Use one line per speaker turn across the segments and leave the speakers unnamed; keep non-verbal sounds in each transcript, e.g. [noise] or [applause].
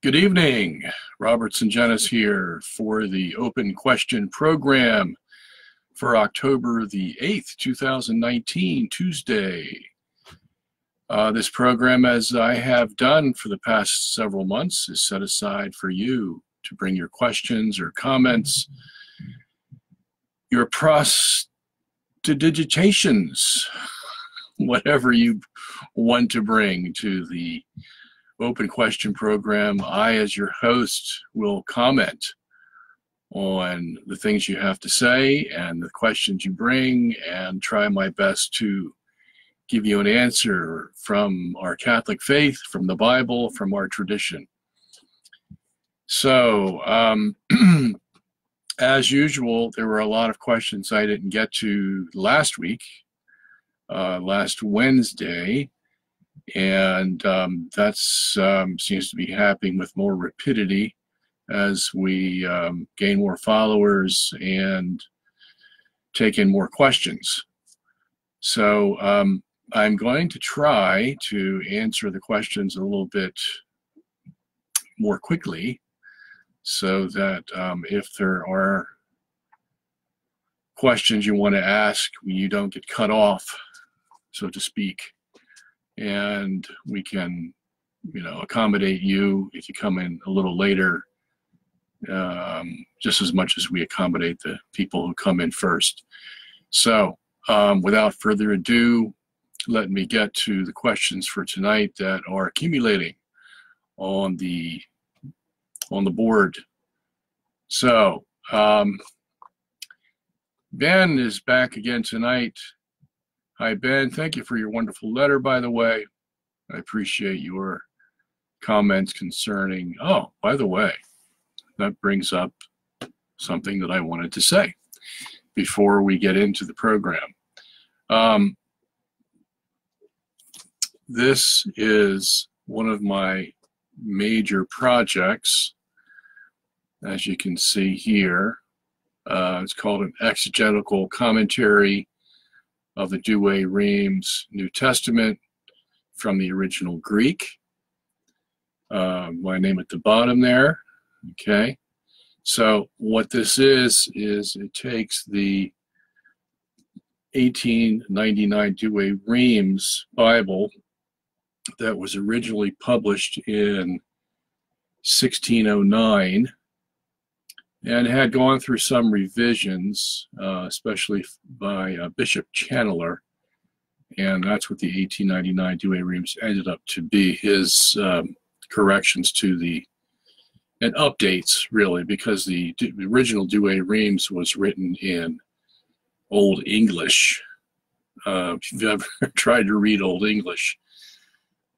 Good evening. Robert Sungenis here for the Open Question Program for October the 8th, 2019, Tuesday. Uh, this program, as I have done for the past several months, is set aside for you to bring your questions or comments, your prestidigitations, whatever you want to bring to the open question program. I, as your host, will comment on the things you have to say and the questions you bring and try my best to give you an answer from our Catholic faith, from the Bible, from our tradition. So, um, [clears throat] as usual, there were a lot of questions I didn't get to last week, uh, last Wednesday and um, that's um, seems to be happening with more rapidity as we um, gain more followers and take in more questions. So um, I'm going to try to answer the questions a little bit more quickly so that um, if there are questions you want to ask, you don't get cut off, so to speak and we can, you know, accommodate you if you come in a little later, um, just as much as we accommodate the people who come in first. So, um, without further ado, let me get to the questions for tonight that are accumulating on the on the board. So, um, Ben is back again tonight Hi, Ben. Thank you for your wonderful letter, by the way. I appreciate your comments concerning. Oh, by the way, that brings up something that I wanted to say before we get into the program. Um, this is one of my major projects, as you can see here. Uh, it's called an exegetical commentary of the Douay-Rheims New Testament from the original Greek. Uh, my name at the bottom there. Okay. So what this is, is it takes the 1899 Douay-Rheims Bible that was originally published in 1609 and had gone through some revisions, uh, especially by uh, Bishop Chandler, and that's what the 1899 Douay-Rheims ended up to be, his um, corrections to the, and updates really, because the, the original Douay-Rheims was written in Old English. Uh, if you've ever [laughs] tried to read Old English,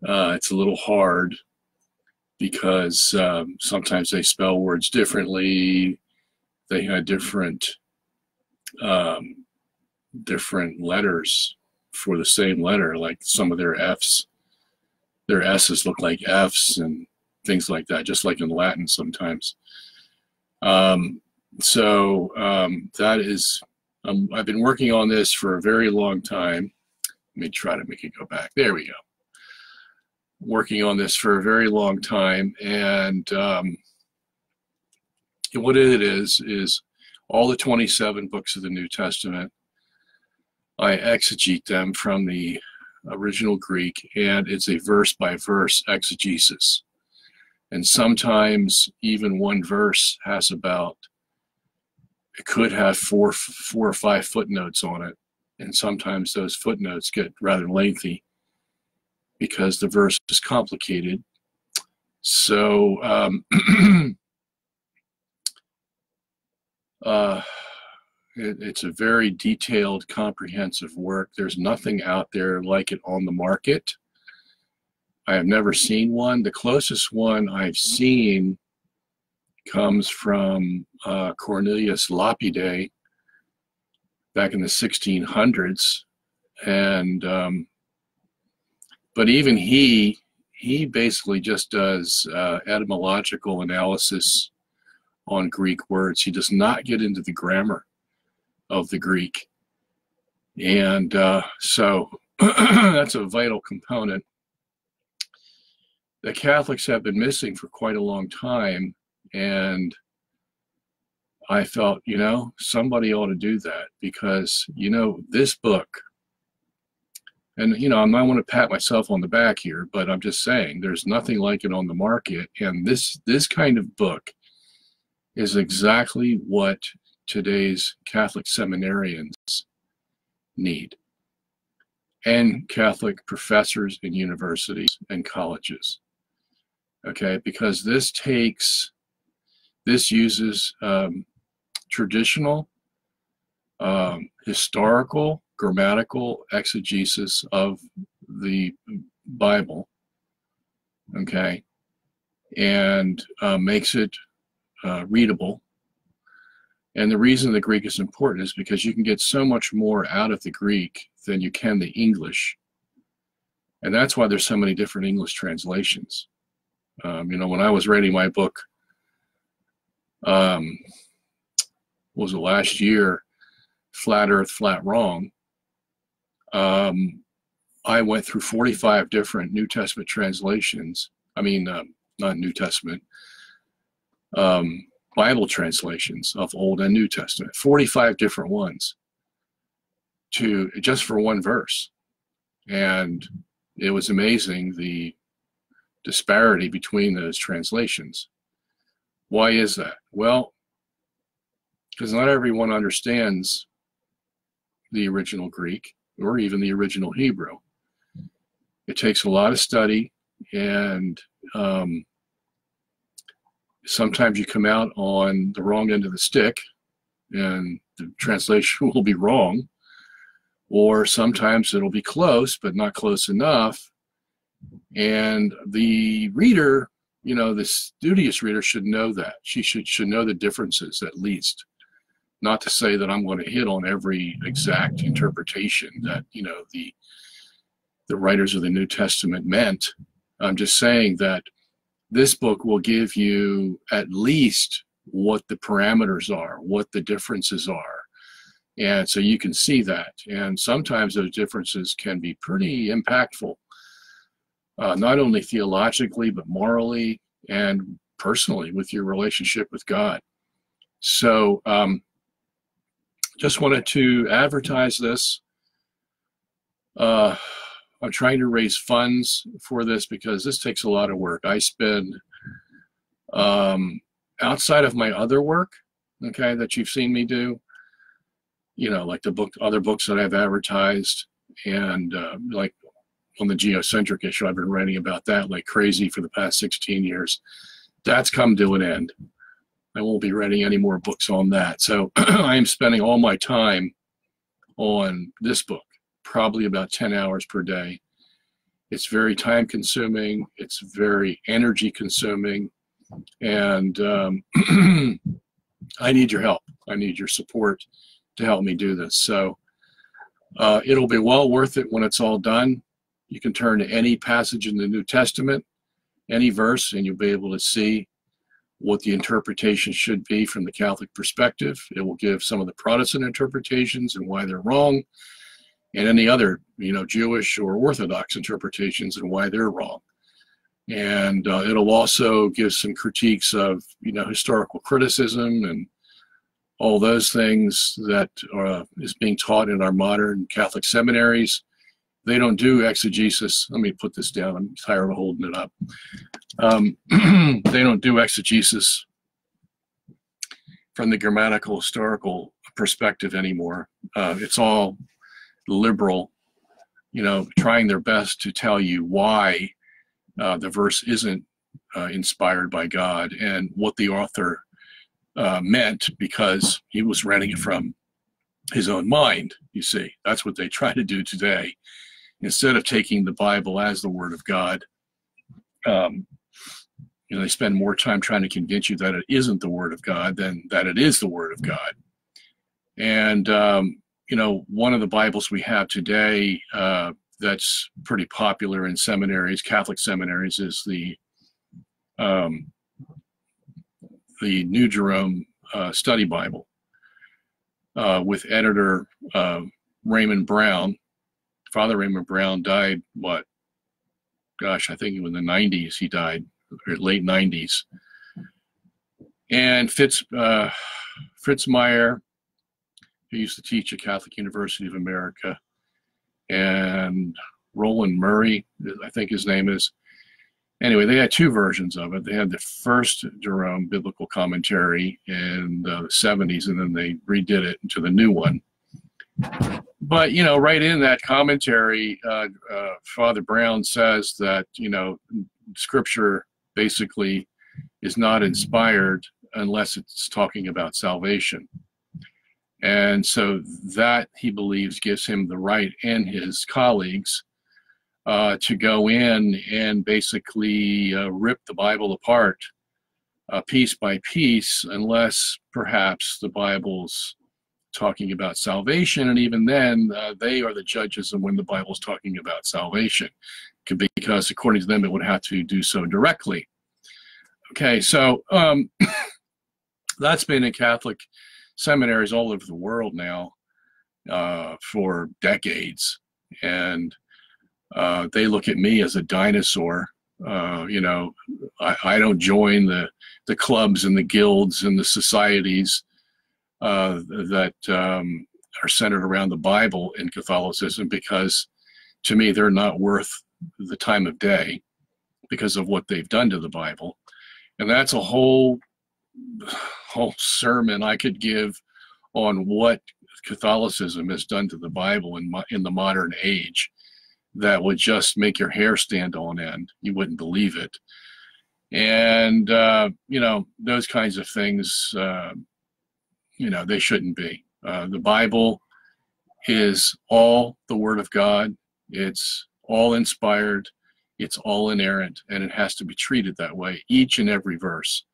uh, it's a little hard because um, sometimes they spell words differently. They had different um, different letters for the same letter, like some of their F's, their S's look like F's and things like that, just like in Latin sometimes. Um, so um, that is, um, I've been working on this for a very long time. Let me try to make it go back. There we go working on this for a very long time, and um, what it is is all the 27 books of the New Testament. I exegete them from the original Greek, and it's a verse by verse exegesis. And sometimes even one verse has about it could have four four or five footnotes on it, and sometimes those footnotes get rather lengthy because the verse is complicated. So um, [clears throat] uh, it, it's a very detailed, comprehensive work. There's nothing out there like it on the market. I have never seen one. The closest one I've seen comes from uh, Cornelius Lapide back in the 1600s. And um, but even he he basically just does uh, etymological analysis on Greek words. He does not get into the grammar of the Greek, and uh, so [clears throat] that's a vital component. the Catholics have been missing for quite a long time. And I felt, you know, somebody ought to do that because, you know, this book, and, you know, I'm not want to pat myself on the back here, but I'm just saying there's nothing like it on the market. And this, this kind of book is exactly what today's Catholic seminarians need and Catholic professors in universities and colleges. Okay, because this takes, this uses um, traditional, um, historical, grammatical exegesis of the Bible, okay, and uh, makes it uh, readable. And the reason the Greek is important is because you can get so much more out of the Greek than you can the English. And that's why there's so many different English translations. Um, you know, when I was writing my book, um, was it last year, Flat Earth, Flat Wrong, um, I went through 45 different New Testament translations. I mean, um, not New Testament, um, Bible translations of Old and New Testament, 45 different ones to just for one verse. And it was amazing the disparity between those translations. Why is that? Well, because not everyone understands the original Greek or even the original Hebrew. It takes a lot of study, and um, sometimes you come out on the wrong end of the stick, and the translation [laughs] will be wrong, or sometimes it'll be close, but not close enough. And the reader, you know, the studious reader should know that. She should should know the differences at least. Not to say that I'm going to hit on every exact interpretation that, you know, the the writers of the New Testament meant. I'm just saying that this book will give you at least what the parameters are, what the differences are, and so you can see that. And sometimes those differences can be pretty impactful, uh, not only theologically, but morally and personally with your relationship with God. So um, just wanted to advertise this. Uh, I'm trying to raise funds for this because this takes a lot of work. I spend um, outside of my other work, okay, that you've seen me do you know, like the book, other books that I've advertised, and uh, like on the geocentric issue, I've been writing about that like crazy for the past 16 years. That's come to an end. I won't be writing any more books on that. So [clears throat] I am spending all my time on this book, probably about 10 hours per day. It's very time consuming, it's very energy consuming, and um, [clears throat] I need your help. I need your support to help me do this. So uh, it'll be well worth it when it's all done. You can turn to any passage in the New Testament, any verse, and you'll be able to see what the interpretation should be from the Catholic perspective. It will give some of the Protestant interpretations and why they're wrong, and any other, you know, Jewish or Orthodox interpretations and why they're wrong. And uh, it'll also give some critiques of, you know, historical criticism and all those things that uh, is being taught in our modern Catholic seminaries. They don't do exegesis. Let me put this down. I'm tired of holding it up. Um, [clears throat] they don't do exegesis from the grammatical historical perspective anymore. Uh, it's all liberal, you know, trying their best to tell you why uh, the verse isn't uh, inspired by God and what the author uh, meant because he was renting it from his own mind. You see, that's what they try to do today. Instead of taking the Bible as the Word of God, um, you know, they spend more time trying to convince you that it isn't the Word of God than that it is the Word of God. And um, you know, one of the Bibles we have today uh, that's pretty popular in seminaries, Catholic seminaries, is the um, the New Jerome uh, Study Bible uh, with editor uh, Raymond Brown. Father Raymond Brown died, what, gosh, I think it was in the 90s he died, or late 90s. And Fitz uh, Fritz Meyer, who used to teach at Catholic University of America, and Roland Murray, I think his name is. Anyway, they had two versions of it. They had the first Jerome biblical commentary in the 70s, and then they redid it into the new one. But, you know, right in that commentary, uh, uh, Father Brown says that, you know, scripture basically is not inspired unless it's talking about salvation. And so that he believes gives him the right and his colleagues uh, to go in and basically uh, rip the Bible apart uh, piece by piece, unless perhaps the Bible's talking about salvation. And even then, uh, they are the judges of when the Bible's talking about salvation, because according to them, it would have to do so directly. Okay, so um, [coughs] that's been in Catholic seminaries all over the world now uh, for decades, and uh, they look at me as a dinosaur. Uh, you know, I, I, don't join the the clubs and the guilds and the societies uh, that um, are centered around the Bible in Catholicism because, to me, they're not worth the time of day because of what they've done to the Bible, and that's a whole whole sermon I could give on what Catholicism has done to the Bible in, in the modern age that would just make your hair stand on end. You wouldn't believe it. And, uh, you know, those kinds of things, uh, you know, they shouldn't be. Uh, the Bible is all the Word of God, it's all inspired, it's all inerrant, and it has to be treated that way, each and every verse.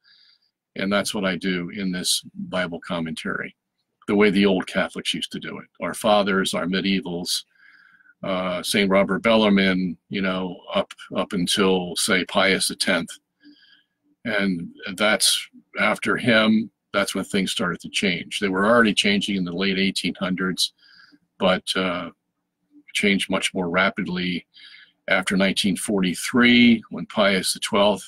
And that's what I do in this Bible commentary, the way the old Catholics used to do it. Our fathers, our medievals, uh, St. Robert Bellarmine, you know, up up until say Pius X, and that's after him. That's when things started to change. They were already changing in the late 1800s, but uh, changed much more rapidly after 1943 when Pius XII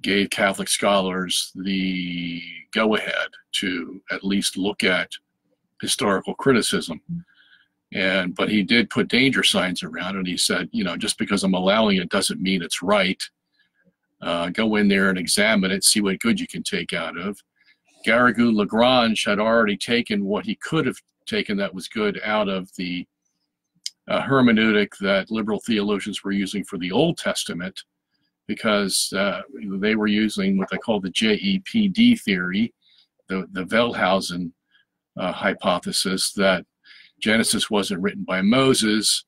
gave Catholic scholars the go ahead to at least look at historical criticism. And but he did put danger signs around it. He said, you know, just because I'm allowing it doesn't mean it's right. Uh, go in there and examine it, see what good you can take out of. Garrigou Lagrange had already taken what he could have taken that was good out of the uh, hermeneutic that liberal theologians were using for the Old Testament because uh, they were using what they call the JEPD theory, the, the Wellhausen uh, hypothesis that Genesis wasn't written by Moses,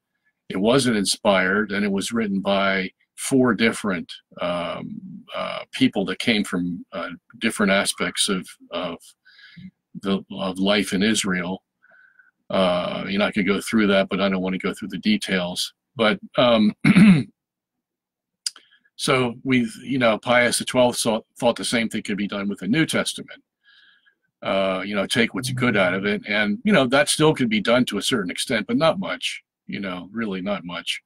it wasn't inspired, and it was written by four different um, uh, people that came from uh, different aspects of, of, the, of life in Israel. Uh, you know, I could go through that, but I don't want to go through the details. But um, [clears throat] So we, you know, Pius XII thought, thought the same thing could be done with the New Testament. Uh, you know, take what's good out of it, and you know that still can be done to a certain extent, but not much. You know, really not much.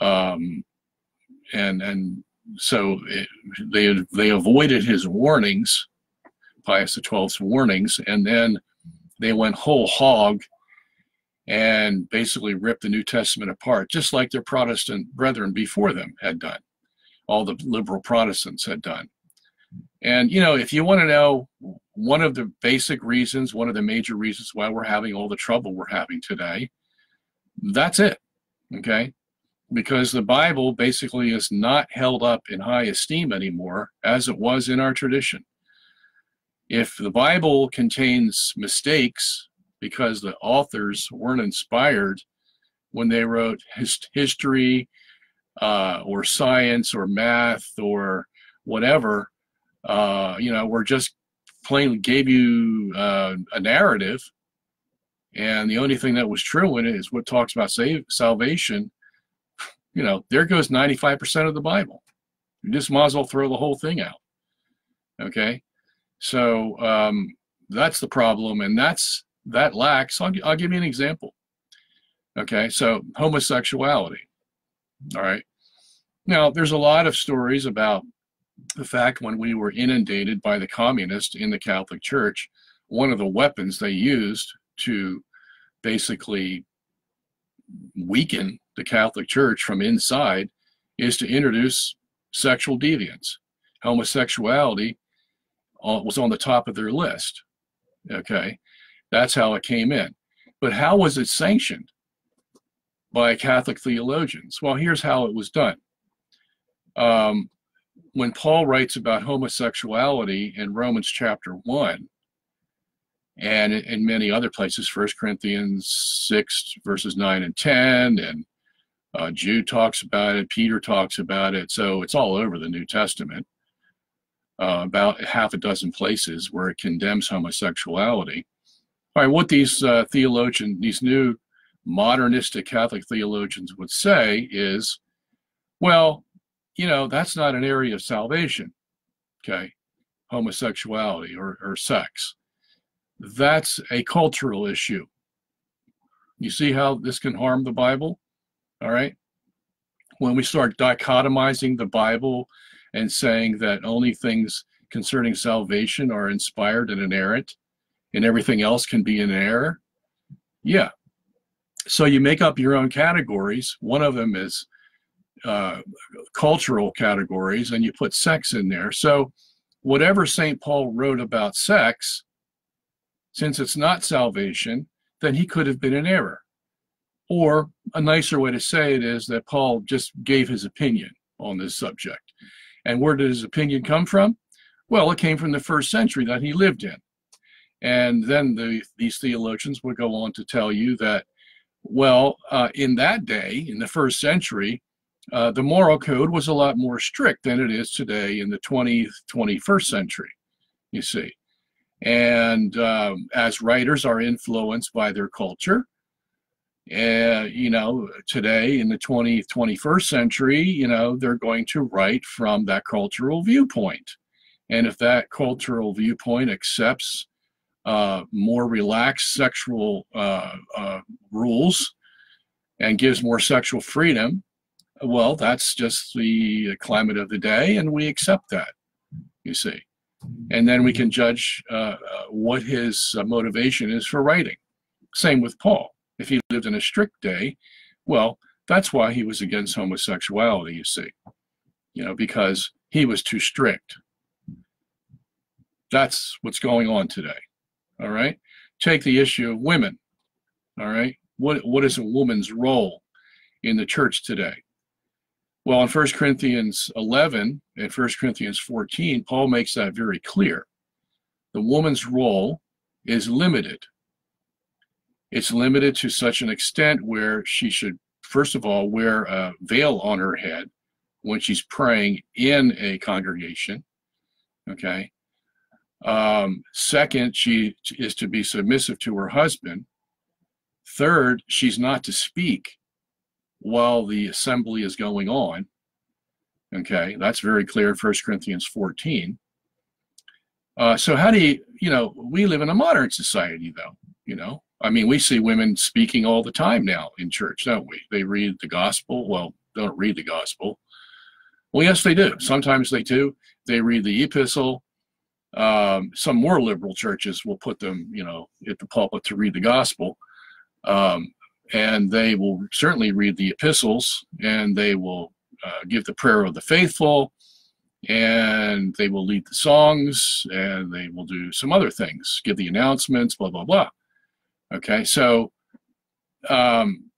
Um, and and so it, they they avoided his warnings, Pius XII's warnings, and then they went whole hog and basically ripped the New Testament apart, just like their Protestant brethren before them had done all the liberal Protestants had done. And, you know, if you want to know one of the basic reasons, one of the major reasons why we're having all the trouble we're having today, that's it. Okay. Because the Bible basically is not held up in high esteem anymore as it was in our tradition. If the Bible contains mistakes because the authors weren't inspired when they wrote his history uh, or science or math or whatever, uh, you know, we're just plainly gave you uh, a narrative, and the only thing that was true in it is what talks about save, salvation. You know, there goes 95% of the Bible. You just might as well throw the whole thing out. Okay, so um, that's the problem, and that's that lacks. I'll, I'll give you an example. Okay, so homosexuality all right. Now, there's a lot of stories about the fact when we were inundated by the communists in the Catholic Church, one of the weapons they used to basically weaken the Catholic Church from inside is to introduce sexual deviance. Homosexuality uh, was on the top of their list. Okay, that's how it came in. But how was it sanctioned by Catholic theologians? Well, here's how it was done. Um, when Paul writes about homosexuality in Romans chapter 1, and in many other places, First Corinthians 6, verses 9 and 10, and uh, Jude talks about it, Peter talks about it. So it's all over the New Testament, uh, about half a dozen places where it condemns homosexuality. All right, what these uh, theologians, these new modernistic Catholic theologians would say is, well, you know, that's not an area of salvation, okay? Homosexuality or, or sex. That's a cultural issue. You see how this can harm the Bible? All right. When we start dichotomizing the Bible and saying that only things concerning salvation are inspired and inerrant and everything else can be in error, yeah. So you make up your own categories. One of them is uh, cultural categories, and you put sex in there. So whatever St. Paul wrote about sex, since it's not salvation, then he could have been in error. Or a nicer way to say it is that Paul just gave his opinion on this subject. And where did his opinion come from? Well, it came from the first century that he lived in. And then the, these theologians would go on to tell you that, well, uh, in that day, in the first century, uh, the moral code was a lot more strict than it is today in the 20th, 21st century, you see. And um, as writers are influenced by their culture, uh, you know, today in the 20th, 21st century, you know, they're going to write from that cultural viewpoint. And if that cultural viewpoint accepts uh, more relaxed sexual uh, uh, rules and gives more sexual freedom, well, that's just the climate of the day, and we accept that, you see. And then we can judge uh, uh, what his motivation is for writing. Same with Paul if he lived in a strict day, well, that's why he was against homosexuality, you see, you know, because he was too strict. That's what's going on today. All right. Take the issue of women. All right. What, what is a woman's role in the church today? Well, in 1 Corinthians 11 and 1 Corinthians 14, Paul makes that very clear. The woman's role is limited it's limited to such an extent where she should, first of all, wear a veil on her head when she's praying in a congregation. Okay. Um, second, she is to be submissive to her husband. Third, she's not to speak while the assembly is going on. Okay, that's very clear in 1 Corinthians 14. Uh, so, how do you, you know, we live in a modern society, though, you know, I mean, we see women speaking all the time now in church, don't we? They read the gospel. Well, don't read the gospel. Well, yes, they do. Sometimes they do. They read the epistle. Um, some more liberal churches will put them, you know, at the pulpit to read the gospel. Um, and they will certainly read the epistles and they will uh, give the prayer of the faithful and they will lead the songs and they will do some other things, give the announcements, blah, blah, blah. Okay, so um,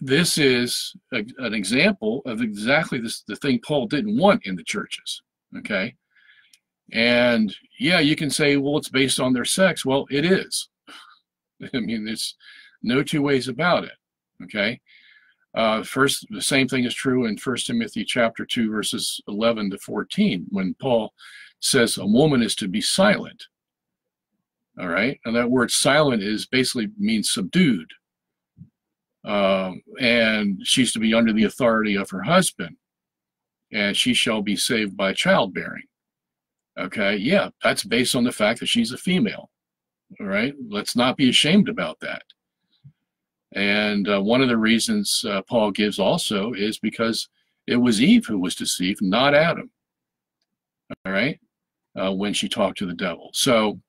this is a, an example of exactly this the thing Paul didn't want in the churches. Okay, and yeah, you can say, well, it's based on their sex. Well, it is. [laughs] I mean, there's no two ways about it. Okay. Uh, first, the same thing is true in First Timothy chapter two, verses eleven to fourteen, when Paul says a woman is to be silent all right. And that word silent is basically means subdued. Um, and she's to be under the authority of her husband, and she shall be saved by childbearing. Okay. Yeah. That's based on the fact that she's a female. All right. Let's not be ashamed about that. And uh, one of the reasons uh, Paul gives also is because It was Eve who was deceived, not Adam. All right, uh, when she talked to the devil. So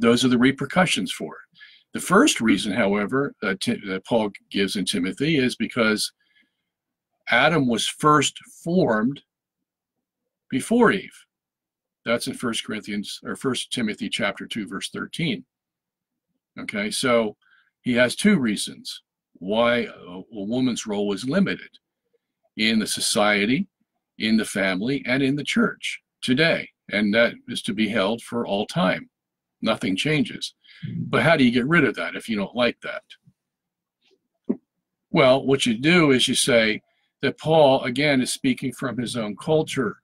those are the repercussions for it. The first reason, however, uh, that, that uh, Paul gives in Timothy is because Adam was first formed before Eve. That's in First Corinthians or First Timothy chapter 2, verse 13. Okay, so he has two reasons why a, a woman's role is limited in the society, in the family, and in the church today. And that is to be held for all time. Nothing changes. But how do you get rid of that if you don't like that? Well, what you do is you say that Paul, again, is speaking from his own culture,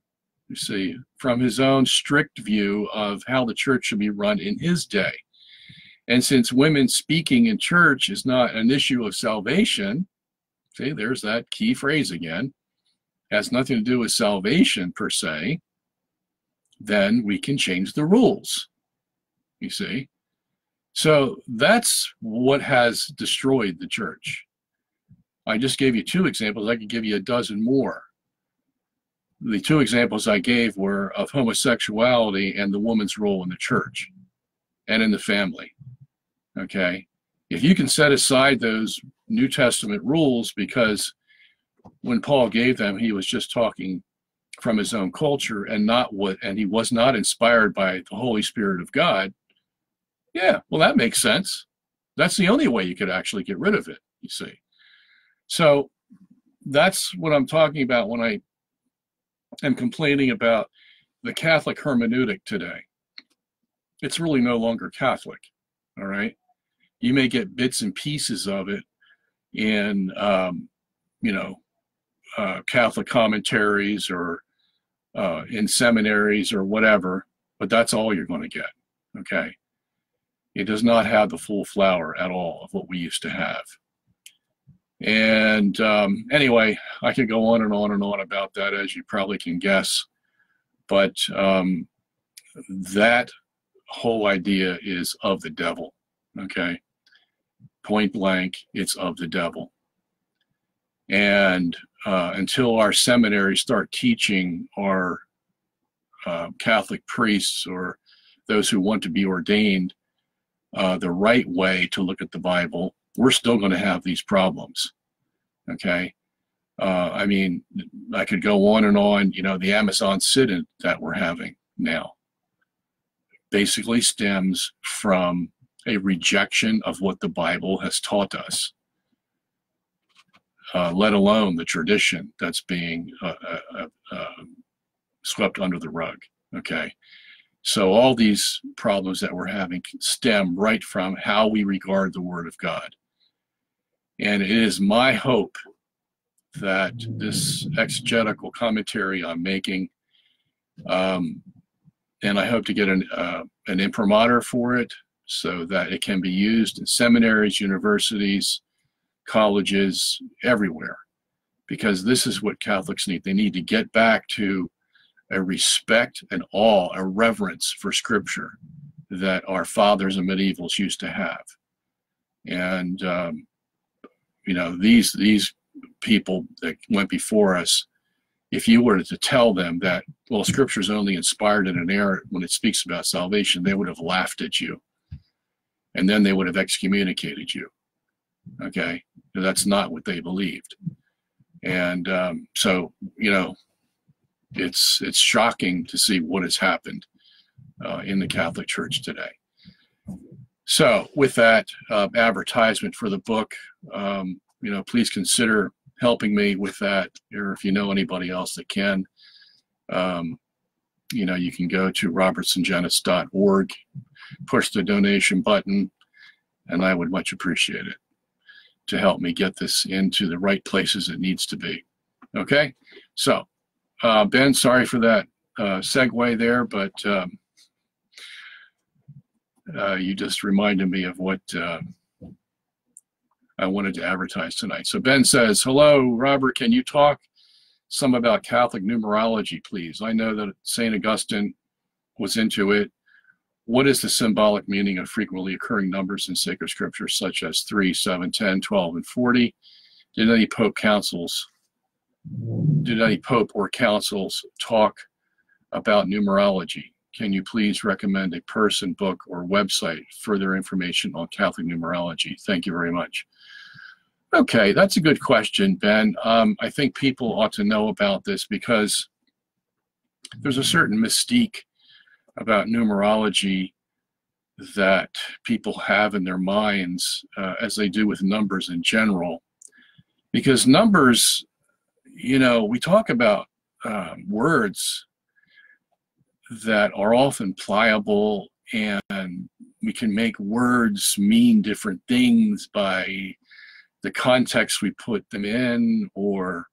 you see, from his own strict view of how the church should be run in his day. And since women speaking in church is not an issue of salvation, see, there's that key phrase again, has nothing to do with salvation per se, then we can change the rules. You see? So that's what has destroyed the church. I just gave you two examples. I could give you a dozen more. The two examples I gave were of homosexuality and the woman's role in the church and in the family. Okay. If you can set aside those New Testament rules because when Paul gave them, he was just talking from his own culture and not what, and he was not inspired by the Holy Spirit of God. Yeah, well, that makes sense. That's the only way you could actually get rid of it, you see. So that's what I'm talking about when I am complaining about the Catholic hermeneutic today. It's really no longer Catholic, all right? You may get bits and pieces of it in, um, you know, uh, Catholic commentaries or uh, in seminaries or whatever, but that's all you're going to get. Okay. It does not have the full flower at all of what we used to have. And um, anyway, I could go on and on and on about that, as you probably can guess. But um, that whole idea is of the devil. Okay. Point blank, it's of the devil. And uh, until our seminaries start teaching our uh, Catholic priests or those who want to be ordained uh, the right way to look at the Bible, we're still going to have these problems. Okay. Uh, I mean, I could go on and on. You know, the Amazon Synod that we're having now basically stems from a rejection of what the Bible has taught us uh, let alone the tradition that's being uh, uh, uh, uh, swept under the rug. Okay. So all these problems that we're having stem right from how we regard the Word of God. And it is my hope that this exegetical commentary I'm making, um, and I hope to get an, uh, an imprimatur for it so that it can be used in seminaries, universities, colleges, everywhere, because this is what Catholics need. They need to get back to a respect and awe, a reverence for Scripture that our fathers and medievals used to have. And um, you know these these people that went before us, if you were to tell them that well, Scripture is only inspired and inerrant when it speaks about salvation, they would have laughed at you, and then they would have excommunicated you. Okay, that's not what they believed, and um, so you know, it's it's shocking to see what has happened uh, in the Catholic Church today. So, with that uh, advertisement for the book, um, you know, please consider helping me with that, or if you know anybody else that can. Um, you know, you can go to robertsungenis.org, push the donation button, and I would much appreciate it to help me get this into the right places it needs to be. Okay, so uh, Ben, sorry for that uh, segue there, but um, uh, you just reminded me of what uh, I wanted to advertise tonight. So Ben says, hello, Robert, can you talk some about Catholic numerology, please? I know that St. Augustine was into it what is the symbolic meaning of frequently occurring numbers in sacred scripture, such as 3, 7, 10, 12, and 40? Did any Pope councils did any pope or councils talk about numerology? Can you please recommend a person, book, or website for further information on Catholic numerology? Thank you very much. Okay, that's a good question, Ben. Um, I think people ought to know about this because there's a certain mystique about numerology that people have in their minds uh, as they do with numbers in general. Because numbers, you know, we talk about um, words that are often pliable and we can make words mean different things by the context we put them in or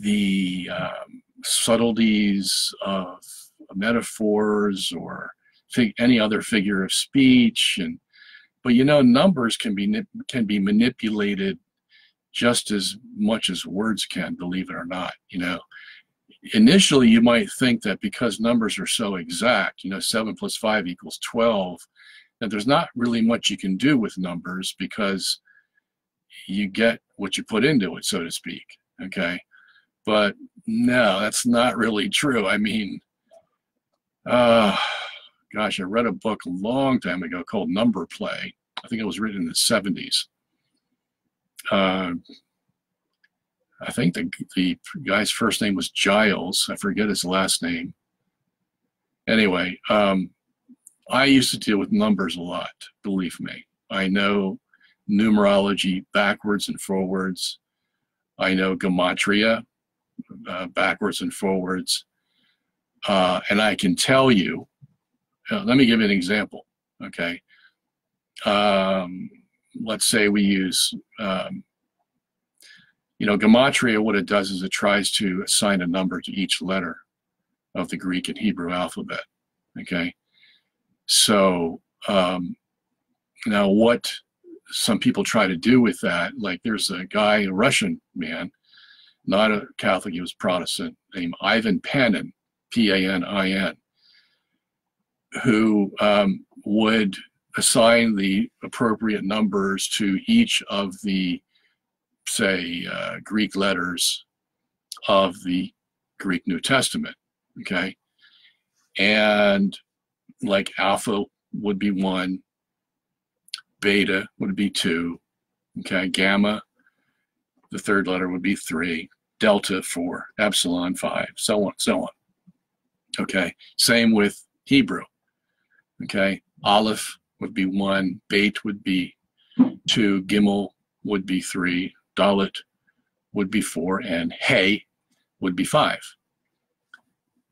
the um, subtleties of metaphors or any other figure of speech and but you know numbers can be can be manipulated just as much as words can believe it or not you know initially you might think that because numbers are so exact you know 7 plus 5 equals 12 that there's not really much you can do with numbers because you get what you put into it so to speak okay but no that's not really true i mean uh gosh, I read a book a long time ago called Number Play. I think it was written in the 70s. Uh, I think the, the guy's first name was Giles. I forget his last name. Anyway, um, I used to deal with numbers a lot, believe me. I know numerology backwards and forwards. I know gematria uh, backwards and forwards. Uh, and I can tell you uh, let me give you an example. Okay. Um, let's say we use, um, you know, Gematria, what it does is it tries to assign a number to each letter of the Greek and Hebrew alphabet. Okay. So um, now what some people try to do with that, like there's a guy, a Russian man, not a Catholic, he was Protestant, named Ivan Panin, P A N I N who um, would assign the appropriate numbers to each of the, say, uh, Greek letters of the Greek New Testament. Okay. And like alpha would be one, beta would be two, okay, gamma, the third letter would be three, delta four, epsilon five, so on, so on. Okay. Same with Hebrew. Okay, Aleph would be one, Beit would be two, Gimel would be three, Dalet would be four, and Hey would be five.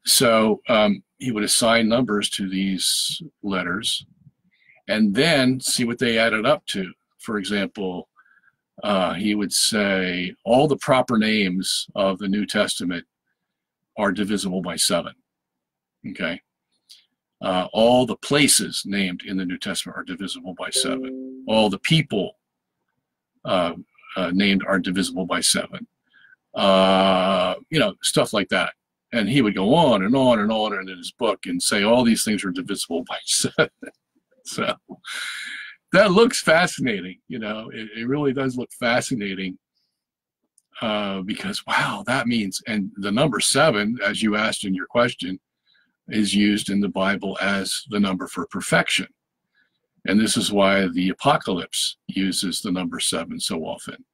So um, he would assign numbers to these letters and then see what they added up to. For example, uh, he would say all the proper names of the New Testament are divisible by seven. Okay. Uh, all the places named in the New Testament are divisible by seven. All the people uh, uh, named are divisible by seven. Uh, you know, stuff like that. And he would go on and on and on in his book and say all these things are divisible by [laughs] seven. so that looks fascinating. You know, it, it really does look fascinating. Uh, because wow, that means, and the number seven, as you asked in your question, is used in the Bible as the number for perfection. And this is why the apocalypse uses the number seven so often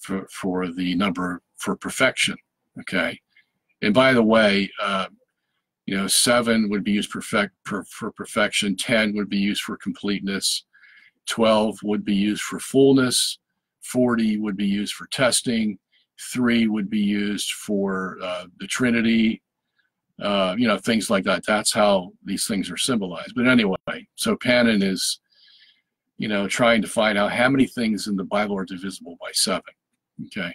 for, for the number for perfection. Okay. And by the way, uh, you know, seven would be used perfect for, for perfection, 10 would be used for completeness, 12 would be used for fullness, 40 would be used for testing, three would be used for uh, the Trinity, uh, you know, things like that. That's how these things are symbolized. But anyway, so Panin is, you know, trying to find out how many things in the Bible are divisible by seven. Okay.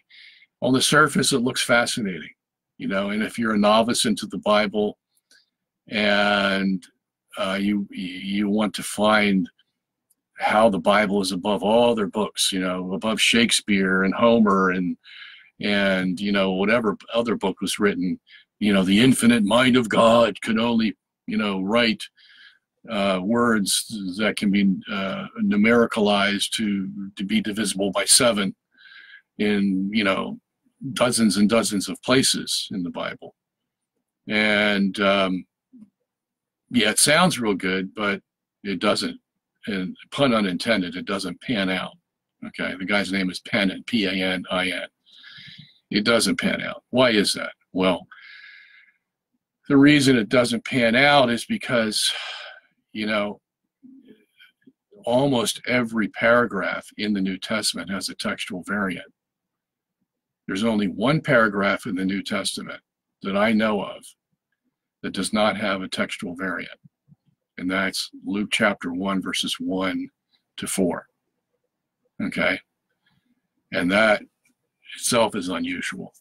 On the surface, it looks fascinating, you know, and if you're a novice into the Bible and uh, you you want to find how the Bible is above all other books, you know, above Shakespeare and Homer and and you know whatever other book was written you know the infinite mind of god could only you know write uh, words that can be uh, numericalized to to be divisible by seven in you know dozens and dozens of places in the Bible. And um, yeah, it sounds real good, but it doesn't. And pun unintended, it doesn't pan out. Okay, the guy's name is Panin, P-A-N-I-N. It doesn't pan out. Why is that? Well, the reason it doesn't pan out is because, you know, almost every paragraph in the New Testament has a textual variant. There's only one paragraph in the New Testament that I know of that does not have a textual variant, and that's Luke chapter 1, verses 1 to 4. Okay? And that itself is unusual.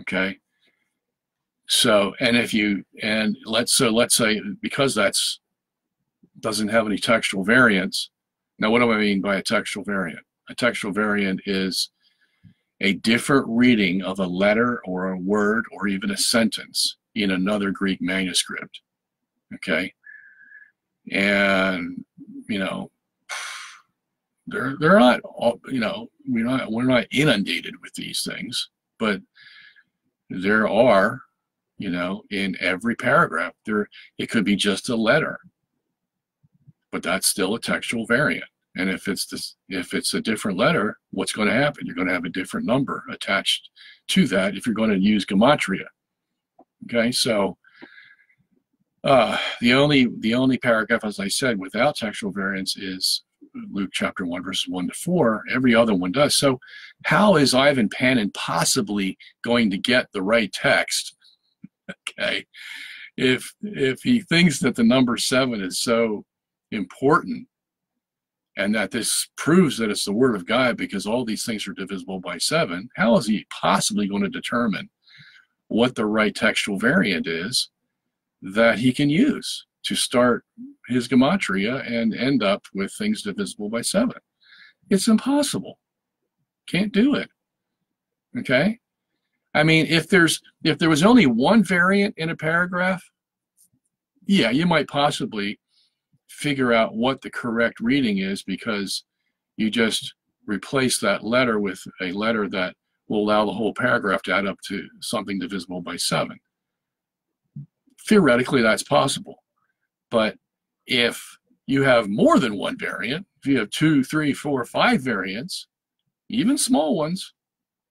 Okay? So, and if you, and let's, so let's say, because that's, doesn't have any textual variants, now what do I mean by a textual variant? A textual variant is a different reading of a letter or a word or even a sentence in another Greek manuscript. Okay. And, you know, they're, they're not, you know, we're not, we're not inundated with these things, but there are, you know, in every paragraph, there, it could be just a letter, but that's still a textual variant. And if it's this, if it's a different letter, what's going to happen? You're going to have a different number attached to that if you're going to use gematria. Okay, so uh, the only the only paragraph, as I said, without textual variants is Luke chapter one, verses one to four. Every other one does. So, how is Ivan Panin possibly going to get the right text? Okay, if if he thinks that the number seven is so important and that this proves that it's the word of God because all these things are divisible by seven, how is he possibly going to determine what the right textual variant is that he can use to start his gematria and end up with things divisible by seven? It's impossible. Can't do it. Okay? I mean, if there's if there was only one variant in a paragraph, yeah, you might possibly figure out what the correct reading is because you just replace that letter with a letter that will allow the whole paragraph to add up to something divisible by seven. Theoretically, that's possible. But if you have more than one variant, if you have two, three, four, five variants, even small ones,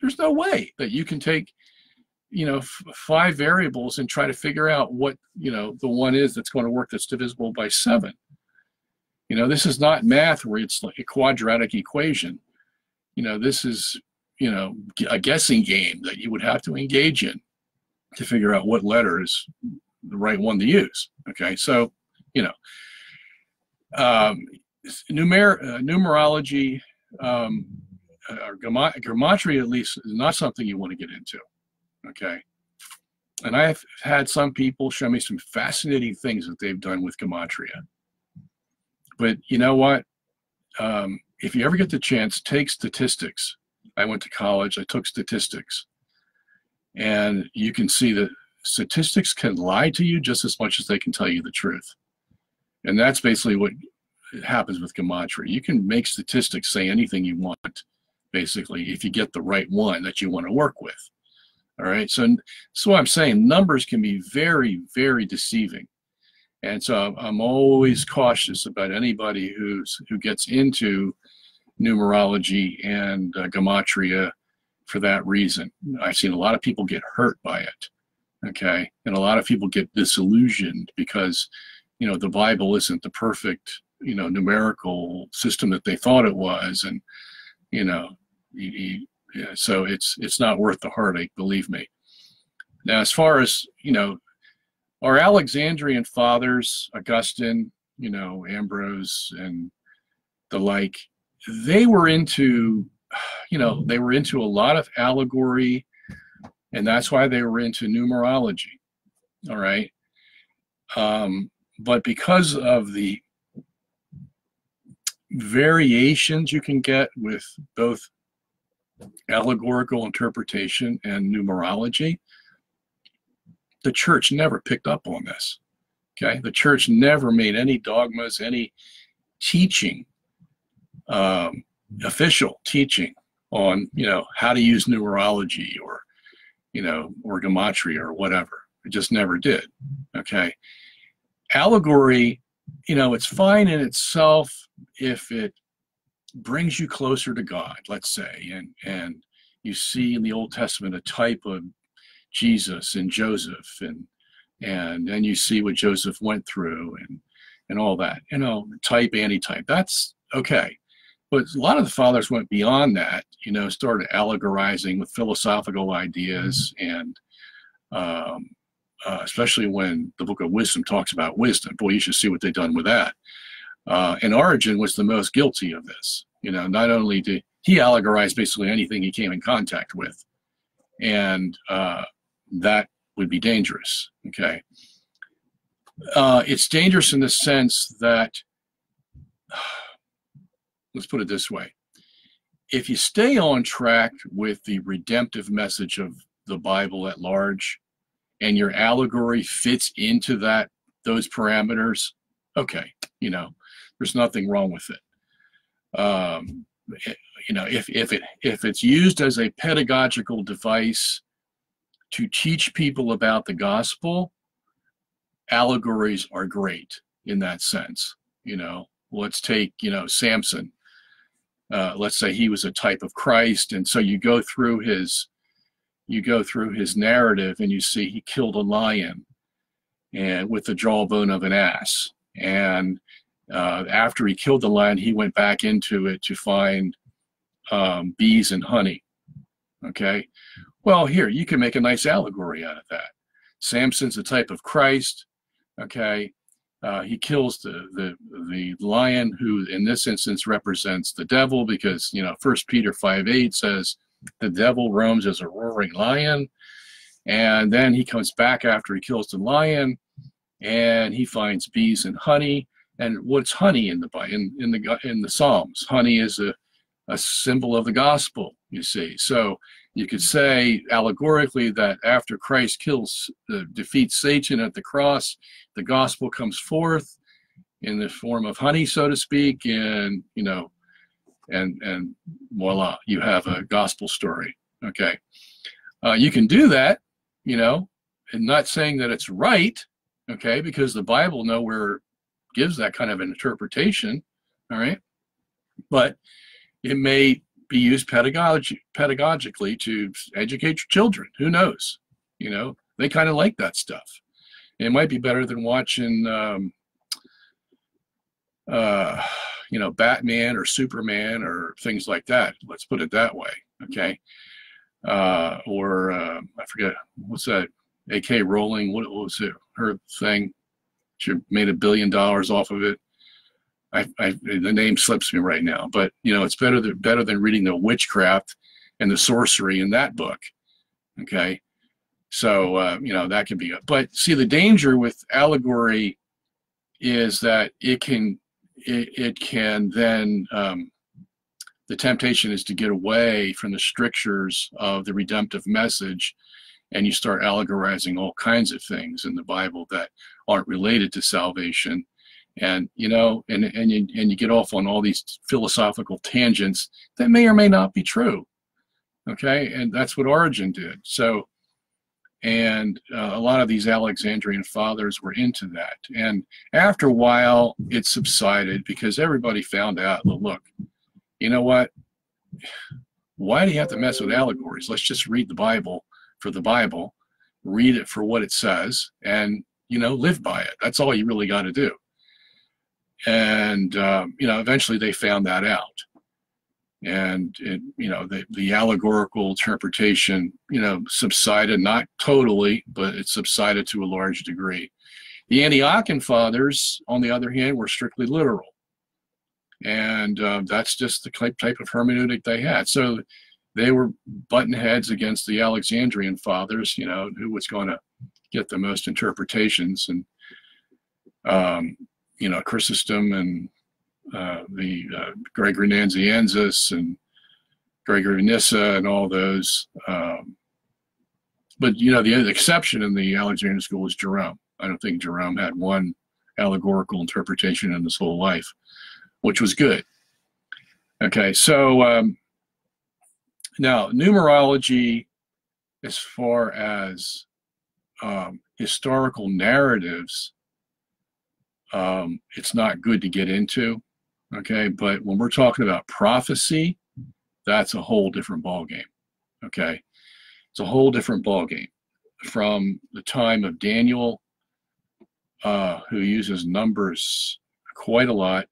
there's no way that you can take you know five variables and try to figure out what you know the one is that's going to work that's divisible by seven you know, this is not math where it's like a quadratic equation. You know, this is, you know, a guessing game that you would have to engage in to figure out what letter is the right one to use. Okay, so, you know, um, numer uh, numerology um, or gematria at least is not something you want to get into. Okay, and I've had some people show me some fascinating things that they've done with gematria. But you know what? Um, if you ever get the chance, take statistics. I went to college, I took statistics. And you can see that statistics can lie to you just as much as they can tell you the truth. And that's basically what happens with gematria. You can make statistics say anything you want, basically, if you get the right one that you want to work with. All right. So, so I'm saying numbers can be very, very deceiving. And so I'm always cautious about anybody who's who gets into numerology and uh, gematria for that reason. I've seen a lot of people get hurt by it. Okay, and a lot of people get disillusioned because you know the Bible isn't the perfect you know numerical system that they thought it was, and you know, you, yeah, so it's it's not worth the heartache, believe me. Now, as far as you know, our Alexandrian fathers, Augustine, you know, Ambrose, and the like, they were into, you know, they were into a lot of allegory, and that's why they were into numerology. All right. Um, but because of the variations you can get with both allegorical interpretation and numerology, the church never picked up on this. Okay, the church never made any dogmas, any teaching, um, official teaching on you know how to use numerology or you know, or gematria or whatever. It just never did. Okay. Allegory, you know, it's fine in itself if it brings you closer to God, let's say, and and you see in the Old Testament a type of Jesus and Joseph and and then you see what Joseph went through and and all that. You know, type, anti-type. That's okay. But a lot of the fathers went beyond that, you know, started allegorizing with philosophical ideas and um, uh, especially when the book of wisdom talks about wisdom. Boy, you should see what they've done with that. Uh, and Origen was the most guilty of this. You know, not only did he allegorize basically anything he came in contact with, and uh, that would be dangerous. Okay, uh, it's dangerous in the sense that [sighs] let's put it this way if you stay on track with the redemptive message of the bible at large and your allegory fits into that those parameters okay you know there's nothing wrong with it. Um, you know if, if it if it's used as a pedagogical device to teach people about the gospel allegories are great in that sense. You know let's take you know samson. Uh, let's say he was a type of Christ, and so you go through his you go through his narrative and you see he killed a lion and with the jawbone of an ass. And uh, after he killed the lion he went back into it to find um, bees and honey. Okay? Well here you can make a nice allegory out of that. Samson's a type of christ okay? Uh, he kills the, the the lion, who in this instance represents the devil, because you know First Peter five eight says the devil roams as a roaring lion, and then he comes back after he kills the lion, and he finds bees and honey. And what's honey in the in in the in the Psalms? Honey is a a symbol of the gospel. You see, so you could say allegorically that after Christ kills, uh, defeats Satan at the cross, the gospel comes forth in the form of honey, so to speak, and you know, and and voila, you have a gospel story. Okay, uh, you can do that, you know, and not saying that it's right, okay, because the Bible nowhere gives that kind of an interpretation. All right, but it may be used pedagogy, pedagogically to educate your children. Who knows? You know, they kind of like that stuff. It might be better than watching, um, uh, you know, Batman or Superman or things like that. Let's put it that way. Okay. Uh, or uh, I forget what's that? A.K. Rowling. What, what was it? Her thing. Made a billion dollars off of it. I, I, the name slips me right now, but you know, it's better than better than reading the witchcraft and the sorcery in that book. Okay, so uh, you know that can be. But see, the danger with allegory is that it can it, it can then um, the temptation is to get away from the strictures of the redemptive message and you start allegorizing all kinds of things in the bible that aren't related to salvation. And you know and and you, and you get off on all these philosophical tangents that may or may not be true. Okay? And that's what Origen did. So and uh, a lot of these alexandrian fathers were into that. And after a while it subsided because everybody found out look you know what? Why do you have to mess with allegories? Let's just read the bible for the bible read it for what it says and you know live by it. That's all you really got to do. And um, you know eventually they found that out. And it, you know the, the allegorical interpretation you know subsided not totally but it subsided to a large degree. The antiochian fathers on the other hand were strictly literal. And uh, that's just the type of hermeneutic they had. So they were button heads against the alexandrian fathers you know who was going to get the most interpretations and um, you know, Chrysostom and uh, the uh, Gregory Nazianzus and Gregory Nyssa and all those. Um, but, you know, the, the exception in the Alexandrian school was Jerome. I don't think Jerome had one allegorical interpretation in his whole life, which was good. Okay, so um, now numerology as far as um, historical narratives, um, it's not good to get into. Okay, but when we're talking about prophecy, that's a whole different ballgame. Okay, it's a whole different ballgame from the time of Daniel, uh, who uses numbers quite a lot,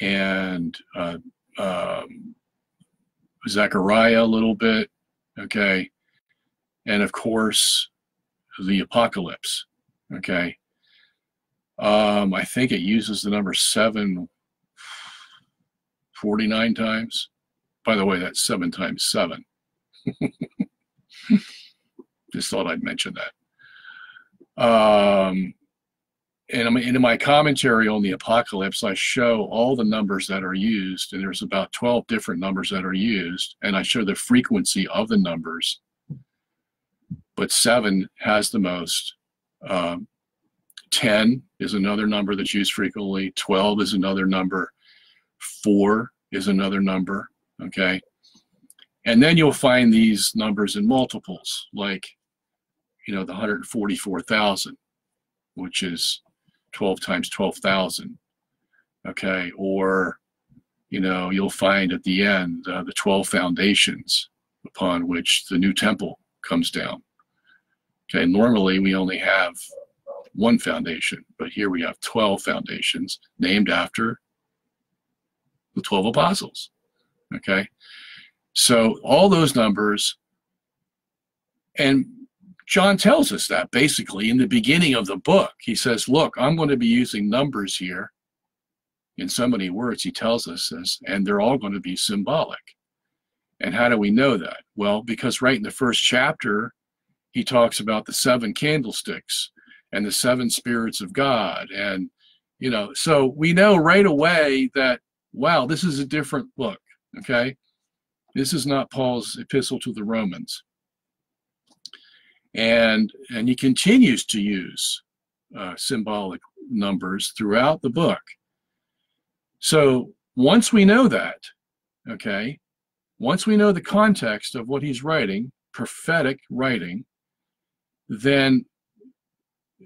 and uh, um, Zechariah a little bit. Okay, and of course the apocalypse. Okay. Um, I think it uses the number seven 49 times. By the way, that's seven times seven. [laughs] Just thought I'd mention that. Um, and in my commentary on the apocalypse, I show all the numbers that are used, and there's about 12 different numbers that are used, and I show the frequency of the numbers but seven has the most. Um, 10 is another number that's used frequently. 12 is another number. Four is another number. Okay. And then you'll find these numbers in multiples, like, you know, the 144,000, which is 12 times 12,000. Okay. Or, you know, you'll find at the end uh, the 12 foundations upon which the new temple comes down. Okay, normally we only have one foundation, but here we have 12 foundations named after the 12 apostles. Okay, so all those numbers, and John tells us that basically in the beginning of the book. He says, Look, I'm going to be using numbers here. In so many words, he tells us this, and they're all going to be symbolic. And how do we know that? Well, because right in the first chapter, he talks about the seven candlesticks and the seven spirits of God. And, you know, so we know right away that, wow, this is a different look. Okay. This is not Paul's epistle to the Romans. And, and he continues to use uh, symbolic numbers throughout the book. So once we know that, okay, once we know the context of what he's writing, prophetic writing, then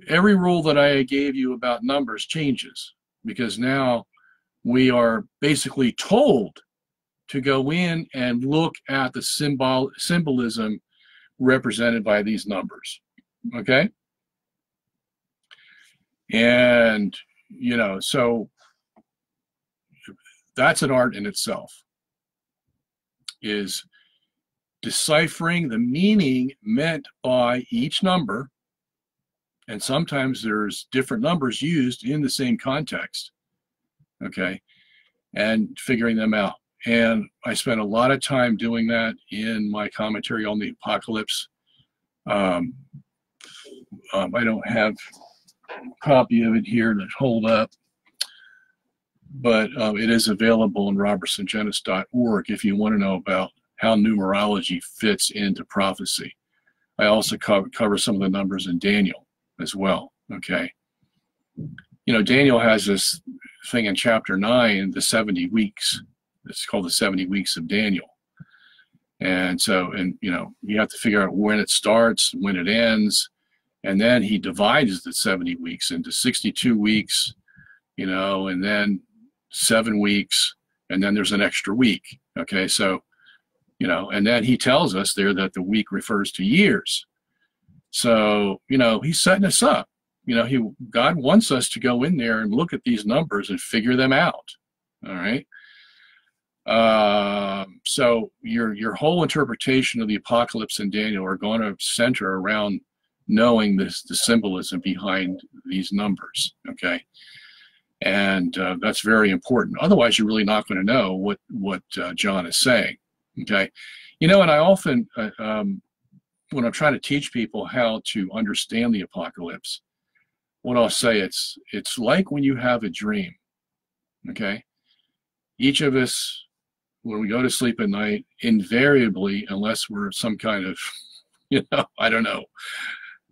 every rule that I gave you about numbers changes because now we are basically told to go in and look at the symbol symbolism represented by these numbers. Okay? And you know, so that's an art in itself. Is deciphering the meaning meant by each number. And sometimes there's different numbers used in the same context. Okay. And figuring them out. And I spent a lot of time doing that in my commentary on the apocalypse. Um, um, I don't have a copy of it here to hold up, but um, it is available on robertsungenis.org if you want to know about how numerology fits into prophecy. I also cover, cover some of the numbers in Daniel as well. Okay. You know, Daniel has this thing in chapter 9, the 70 weeks. It's called the 70 weeks of Daniel. And so, and you know, you have to figure out when it starts, when it ends. And then he divides the 70 weeks into 62 weeks, you know, and then seven weeks, and then there's an extra week. Okay. So you know, and then he tells us there that the week refers to years. So, you know, he's setting us up. You know, he God wants us to go in there and look at these numbers and figure them out. All right. Uh, so your your whole interpretation of the apocalypse and Daniel are going to center around knowing this the symbolism behind these numbers. Okay, and uh, that's very important. Otherwise, you're really not going to know what what uh, John is saying. Okay. You know, and I often, uh, um, when I'm trying to teach people how to understand the apocalypse, what I'll say it's it's like when you have a dream. Okay. Each of us, when we go to sleep at night, invariably, unless we're some kind of, [laughs] you know, I don't know,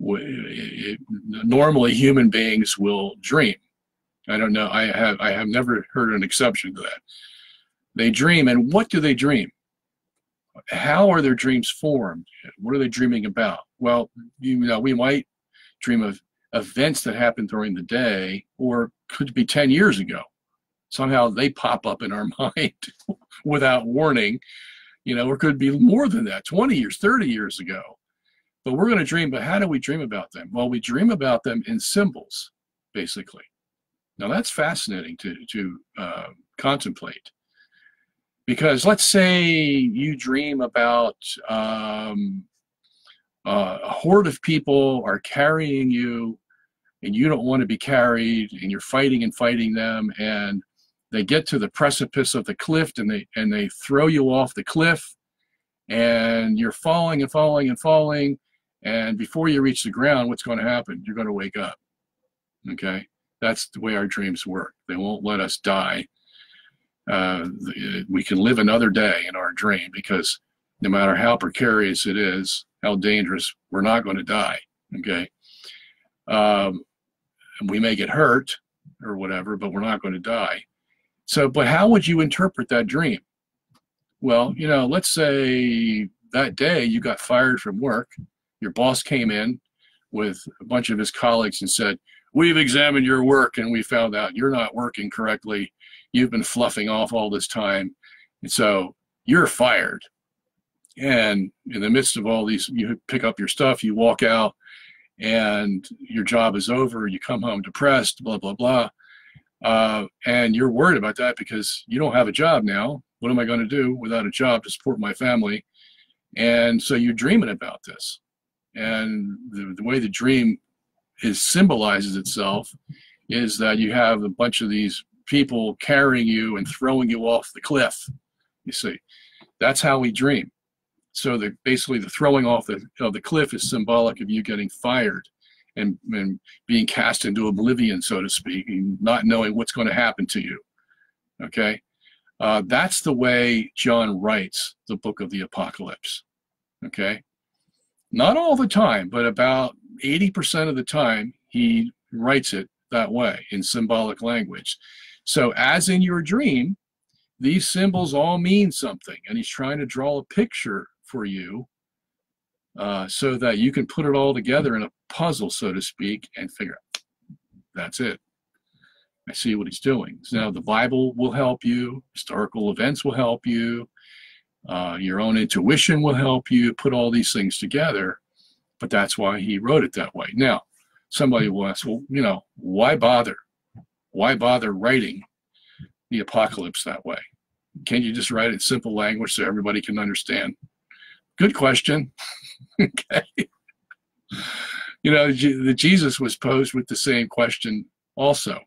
it, normally human beings will dream. I don't know. I have I have never heard an exception to that. They dream, and what do they dream? How are their dreams formed? What are they dreaming about? Well, you know, we might dream of events that happened during the day, or could be 10 years ago. Somehow they pop up in our [laughs] mind without warning, you know, or could be more than that 20 years, 30 years ago. But we're going to dream, but how do we dream about them? Well, we dream about them in symbols, basically. Now that's fascinating to, to uh, contemplate. Because let's say you dream about um, uh, a horde of people are carrying you and you don't want to be carried and you're fighting and fighting them and they get to the precipice of the cliff and they and they throw you off the cliff and you're falling and falling and falling and before you reach the ground what's going to happen? You're going to wake up okay? That's the way our dreams work. They won't let us die uh, we can live another day in our dream because no matter how precarious it is how dangerous, we're not going to die. Okay. Um, we may get hurt or whatever, but we're not going to die. So, but how would you interpret that dream? Well, you know, let's say that day you got fired from work. Your boss came in with a bunch of his colleagues and said, We've examined your work and we found out you're not working correctly. You've been fluffing off all this time. And so you're fired. And in the midst of all these, you pick up your stuff, you walk out, and your job is over. You come home depressed, blah, blah, blah. Uh, and you're worried about that because you don't have a job now. What am I going to do without a job to support my family? And so you're dreaming about this. And the, the way the dream is symbolizes itself is that you have a bunch of these people carrying you and throwing you off the cliff. You see, that's how we dream. So the, basically the throwing off the, of the cliff is symbolic of you getting fired and, and being cast into oblivion, so to speak, and not knowing what's going to happen to you. Okay? Uh, that's the way John writes the book of the Apocalypse. Okay? Not all the time, but about 80% of the time, he writes it that way in symbolic language. So, as in your dream, these symbols all mean something, and he's trying to draw a picture for you uh, so that you can put it all together in a puzzle, so to speak, and figure out that's it. I see what he's doing. So now the Bible will help you, historical events will help you, uh, your own intuition will help you put all these things together. But that's why he wrote it that way. Now, somebody will ask, well, you know, why bother? Why bother writing the apocalypse that way? Can't you just write it in simple language so everybody can understand? Good question. [laughs] okay. You know, the Jesus was posed with the same question also.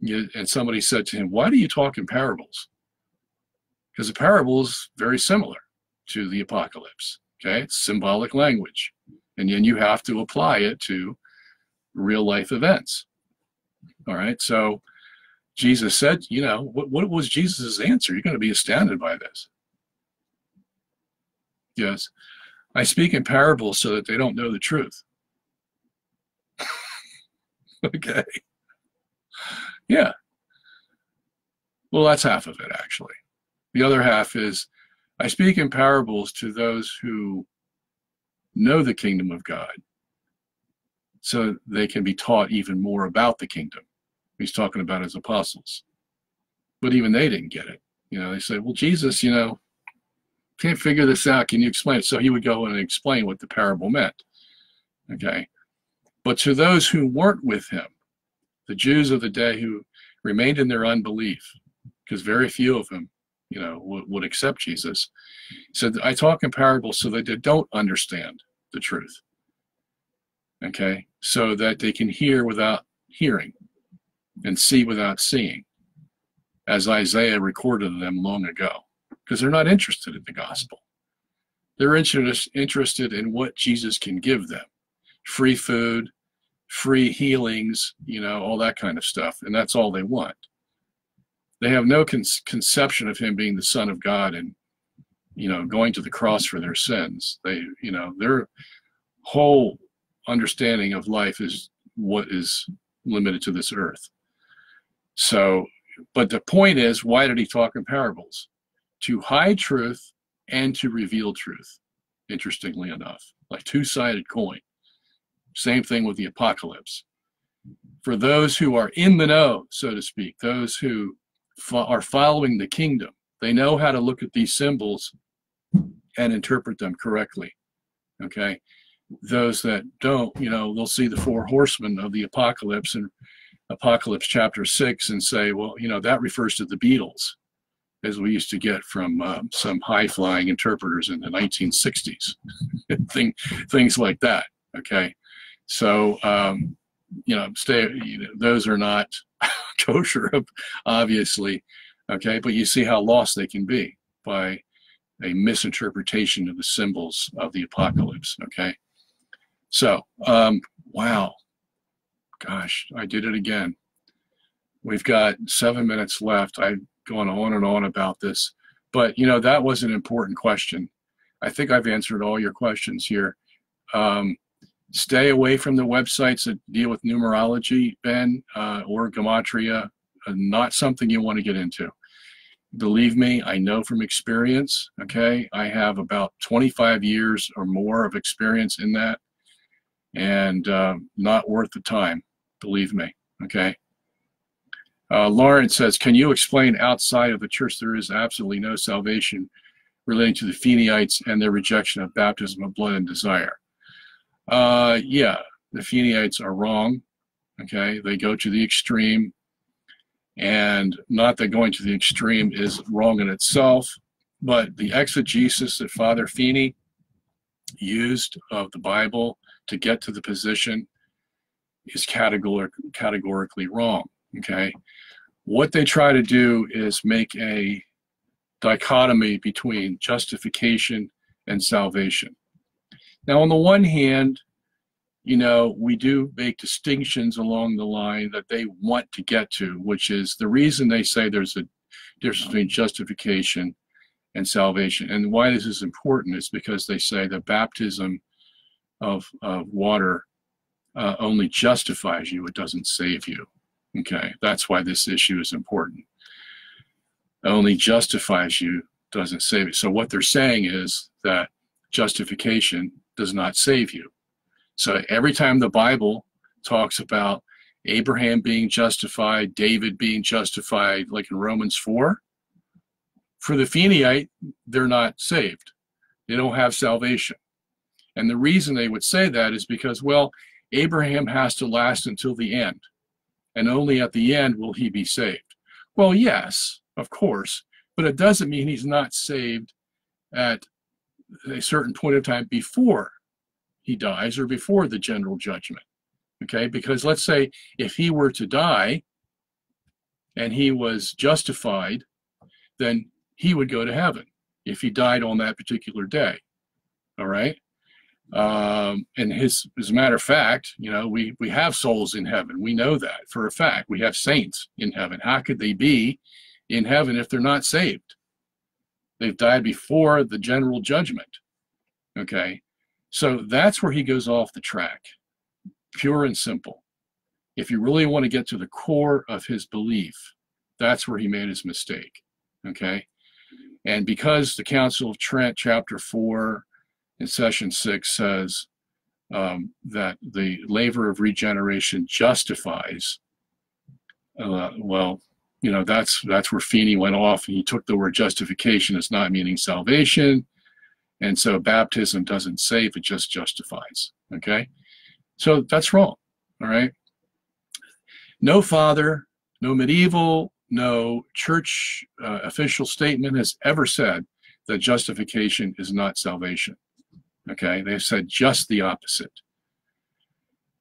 And somebody said to him, Why do you talk in parables? Because the parable is very similar to the apocalypse. Okay, it's symbolic language. And then you have to apply it to real life events. All right, so Jesus said, you know, what, what was Jesus' answer? You're going to be astounded by this. Yes. I speak in parables so that they don't know the truth. [laughs] okay. Yeah. Well, that's half of it, actually. The other half is I speak in parables to those who know the kingdom of God so they can be taught even more about the kingdom. He's talking about his apostles. But even they didn't get it. You know, they said, well, Jesus, you know, can't figure this out. Can you explain it? So he would go and explain what the parable meant. Okay. But to those who weren't with him, the Jews of the day who remained in their unbelief, because very few of them, you know, would, would accept Jesus, said, I talk in parables so that they don't understand the truth. Okay. So that they can hear without hearing and see without seeing, as Isaiah recorded them long ago because they're not interested in the gospel. They're interest, interested in what Jesus can give them free food, free healings, you know, all that kind of stuff. And that's all they want. They have no con- conception of him being the Son of God and, you know, going to the cross for their sins. They, you know, their whole understanding of life is what is limited to this earth. So, but the point is, why did he talk in parables? to hide truth and to reveal truth, interestingly enough, like two sided coin. Same thing with the apocalypse. For those who are in the know, so to speak, those who fo- are following the kingdom, they know how to look at these symbols and interpret them correctly. Okay. Those that don't, you know, they'll see the four horsemen of the apocalypse and Apocalypse chapter six and say, well, you know, that refers to the Beatles, as we used to get from um, some high flying interpreters in the 1960s, [laughs] Thing, things like that. Okay. So, um, you know, stay, you know, those are not [laughs] kosher, obviously. Okay. But you see how lost they can be by a misinterpretation of the symbols of the apocalypse. Okay. So, um, wow. Gosh, I did it again. We've got seven minutes left. I've gone on and on about this, but you know, that was an important question. I think I've answered all your questions here. Um, stay away from the websites that deal with numerology, Ben, uh, or gematria. Uh, not something you want to get into. Believe me, I know from experience. Okay, I have about 25 years or more of experience in that, and uh, not worth the time. Believe me. Okay. Uh, Lauren says, "Can you explain outside of the church there is absolutely no salvation relating to the Feeneyites and their rejection of baptism of blood and desire?" Uh, yeah, the Feeneyites are wrong. Okay, they go to the extreme, and not that going to the extreme is wrong in itself, but the exegesis that Father Feeney used of the Bible to get to the position is categoric, categorically wrong. Okay, what they try to do is make a dichotomy between justification and salvation. Now, on the one hand, you know, we do make distinctions along the line that they want to get to, which is the reason they say there's a difference between justification and salvation. And why this is important is because they say that baptism of, of water uh, only justifies you, it doesn't save you. Okay, that's why this issue is important. Only justifies you, doesn't save you. So what they're saying is that justification does not save you. So every time the Bible talks about Abraham being justified, David being justified, like in Romans 4, for the Feeneyite, they're not saved. They don't have salvation. And the reason they would say that is because, well, Abraham has to last until the end, and only at the end will he be saved. Well, yes, of course, but it doesn't mean he's not saved at a certain point of time before he dies or before the general judgment. Okay, because let's say if he were to die and he was justified, then he would go to heaven if he died on that particular day. All right. Um, and his, as a matter of fact, you know, we, we have souls in heaven. We know that for a fact. We have saints in heaven. How could they be in heaven if they're not saved? They've died before the general judgment. Okay. So that's where he goes off the track, pure and simple. If you really want to get to the core of his belief, that's where he made his mistake. Okay. And because the Council of Trent, chapter 4, in session 6, says um, that the laver of regeneration justifies, uh, well, you know, that's that's where Feeney went off and he took the word justification as not meaning salvation and so baptism doesn't save, it just justifies. Okay? So that's wrong. All right? No father, no medieval, no church uh, official statement has ever said that justification is not salvation. Okay? They've said just the opposite.